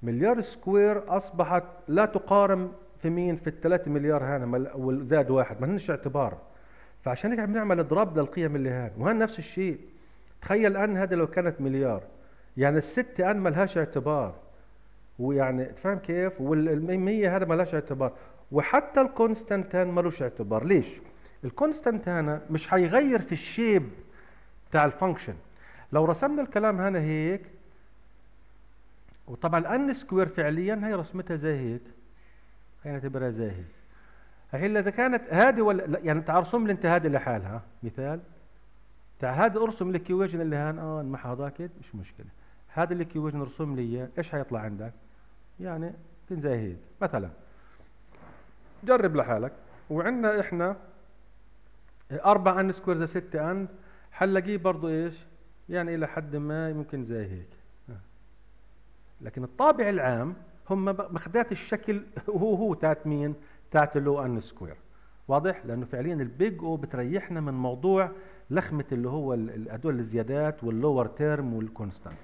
مليار square أصبحت لا تقارن في مين؟ في الثلاثة مليار هنا وزاد واحد. ما لهمش اعتبار. فعشان هيك عم نعمل drop للقيم اللي هان. وهن نفس الشيء. تخيل n هذا لو كانت مليار. يعني الستة n ما لهاش اعتبار. ويعني تفهم كيف؟ والمية هذا ما لهاش اعتبار. وحتى ال constant ما لهش اعتبار. ليش؟ ال constant هنا مش حيغير في ال shape بتاع ال function. لو رسمنا الكلام هنا هيك وطبعا ال n square فعليا هي رسمتها زي هيك. خلينا نعتبرها زي هيك. الحين اذا كانت هذه ولا يعني تعال ارسم لي انت هذه لحالها مثال. تعال هذه ارسم لك equation اللي هان آه انمح هذاك مش مشكلة. هذا ال equation ارسم لي إياه. إيش حيطلع عندك؟ يعني زي هيك. مثلا. جرب لحالك. وعندنا إحنا 4 n square زائد 6 n حنلاقيه برضه إيش؟ يعني إلى حد ما يمكن زي هيك. لكن الطابع العام هم ماخدات الشكل هو هو تاعت مين؟ تاعت ال O n square واضح؟ لأنه فعليا ال Big O بتريحنا من موضوع لخمة اللي هو هدول الزيادات وال lower term وال constant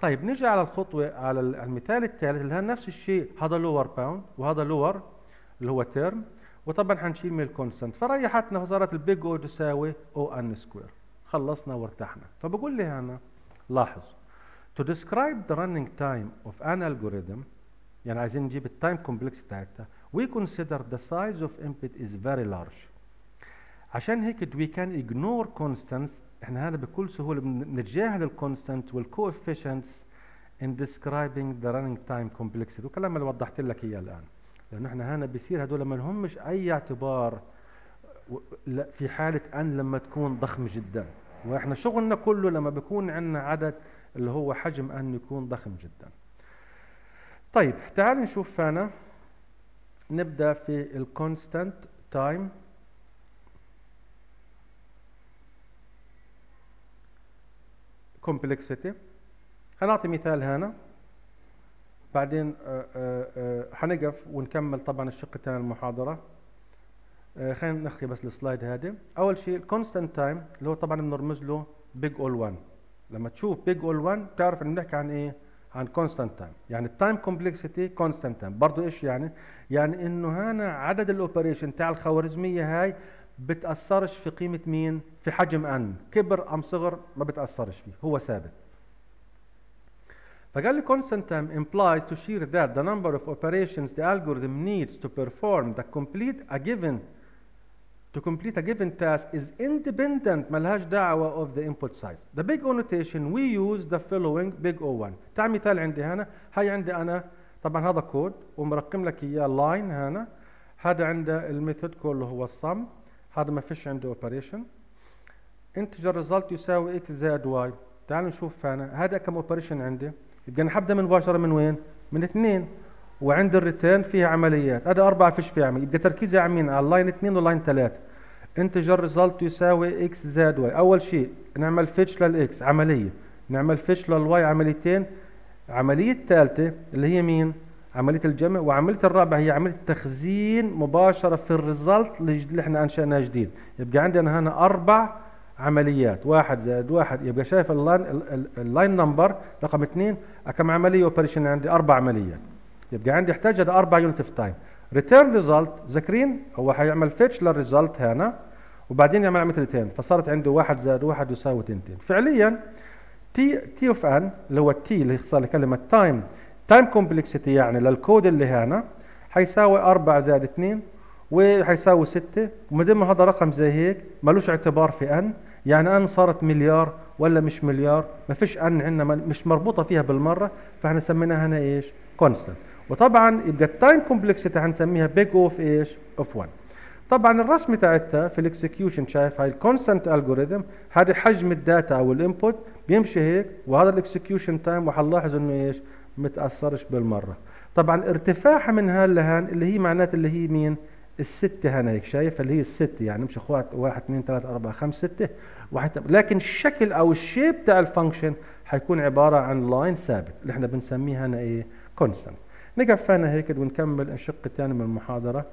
طيب نيجي على الخطوة على المثال الثالث اللي هو نفس الشيء هذا lower bound وهذا lower اللي هو term وطبعا حنشيل من ال constant فريحتنا فصارت ال big O تساوي O n square خلصنا وارتحنا. فبقول لي هنا لاحظ. To describe the running time of an algorithm يعني عايزين نجيب ال time complex بتاعتها we consider the size of input is very large. عشان هيك we can ignore constants. إحنا هذا بكل سهولة بنتجاهل ال constant وال coefficients in describing the running time complexity وكلام اللي وضحت لك إياه الآن. لأنه إحنا هنا بيصير هدول ما لهمش أي اعتبار في حالة أن لما تكون ضخم جدا. وإحنا شغلنا كله لما بيكون عندنا عدد اللي هو حجم n يكون ضخم جدا. طيب تعال نشوف فانا. نبدأ في ال constant time complexity هنعطي مثال هنا. بعدين آه، آه، آه، حنقف ونكمل طبعا الشق الثاني المحاضره خلينا نخلي بس ال slide هذا أول شيء ال constant time اللي هو طبعا بنرمز له بيج اول 1 لما تشوف بيج اول 1 بتعرف إنه بنحكي عن إيه؟ عن constant time يعني ال time complexity constant time برضه إيش يعني؟ يعني إنه هنا عدد ال operation تاع الخوارزمية هاي بتأثرش في قيمة مين؟ في حجم n. كبر أم صغر ما بتأثرش فيه. هو ثابت. فقال لي constant time implies to share that the number of operations the algorithm needs to perform the complete a given to complete a given task is independent ملهاش دعوة of the input size. The big O notation we use the following big O1. تعال مثال عندي هنا هاي عندي أنا طبعا هذا كود ومرقم لك إياه لاين هنا هذا عنده الميثود كله هو الصم هذا ما فيش عنده operation integer result يساوي x زائد y تعالوا نشوف هنا هذا كم operation عندي يبقى أنا حبدا مباشرة من وين؟ من اثنين. وعند ال return فيها عمليات. هذا أربعة فيش فيها عمل. يبقى تركيزي على مين؟ على ال line 2 وال line 3 integer result يساوي x زائد y أول شيء نعمل fetch لل x عملية. نعمل fetch لل y عمليتين. عملية الثالثة اللي هي مين؟ عملية الجمع. وعملية الرابعة هي عملية التخزين مباشرة في ال result اللي إحنا أنشأناه جديد. يبقى عندنا هنا أربع عمليات. واحد زائد واحد. يبقى شايف ال line ال line number رقم اثنين. كم عملية operation عندي؟ أربع عمليات. يبقى عندي احتاج هذا أربع unit of time return result ذاكرين هو حيعمل fetch لل result هنا وبعدين يعمل عملية return فصارت عنده واحد زائد واحد يساوي تنتين فعليا T T of n اللي هو ال T اللي صار كلمة time time complexity يعني للكود اللي هنا حيساوي 4 زائد 2 وحيساوي 6 وما دام هذا رقم زي هيك ملوش اعتبار في n يعني n صارت مليار ولا مش مليار؟ ما فيش n عندنا مش مربوطة فيها بالمرة فإحنا سميناها هنا إيش؟ constant وطبعا يبقى ال time complexity هنسميها big O of إيش؟ of 1 طبعا الرسم تاعتها في ال execution شايف هاي ال constant algorithm هذا حجم ال data أو ال input بيمشي هيك وهذا ال execution time وحنلاحظ إنه إيش؟ متأثرش بالمرة. طبعا ارتفاعها من هان لهان اللي هي معناته اللي هي مين؟ الستة هنا هيك شايف؟ اللي هي الستة يعني مش أخوات واحد اثنين ثلاثة أربعة خمسة ستة. واحد لكن الشكل أو ال shape تاع ال function حيكون عبارة عن line ثابت اللي إحنا بنسميه هنا إيه؟ constant نقف هنا هيك ونكمل الشق الثاني من المحاضرة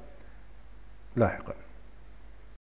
لاحقا.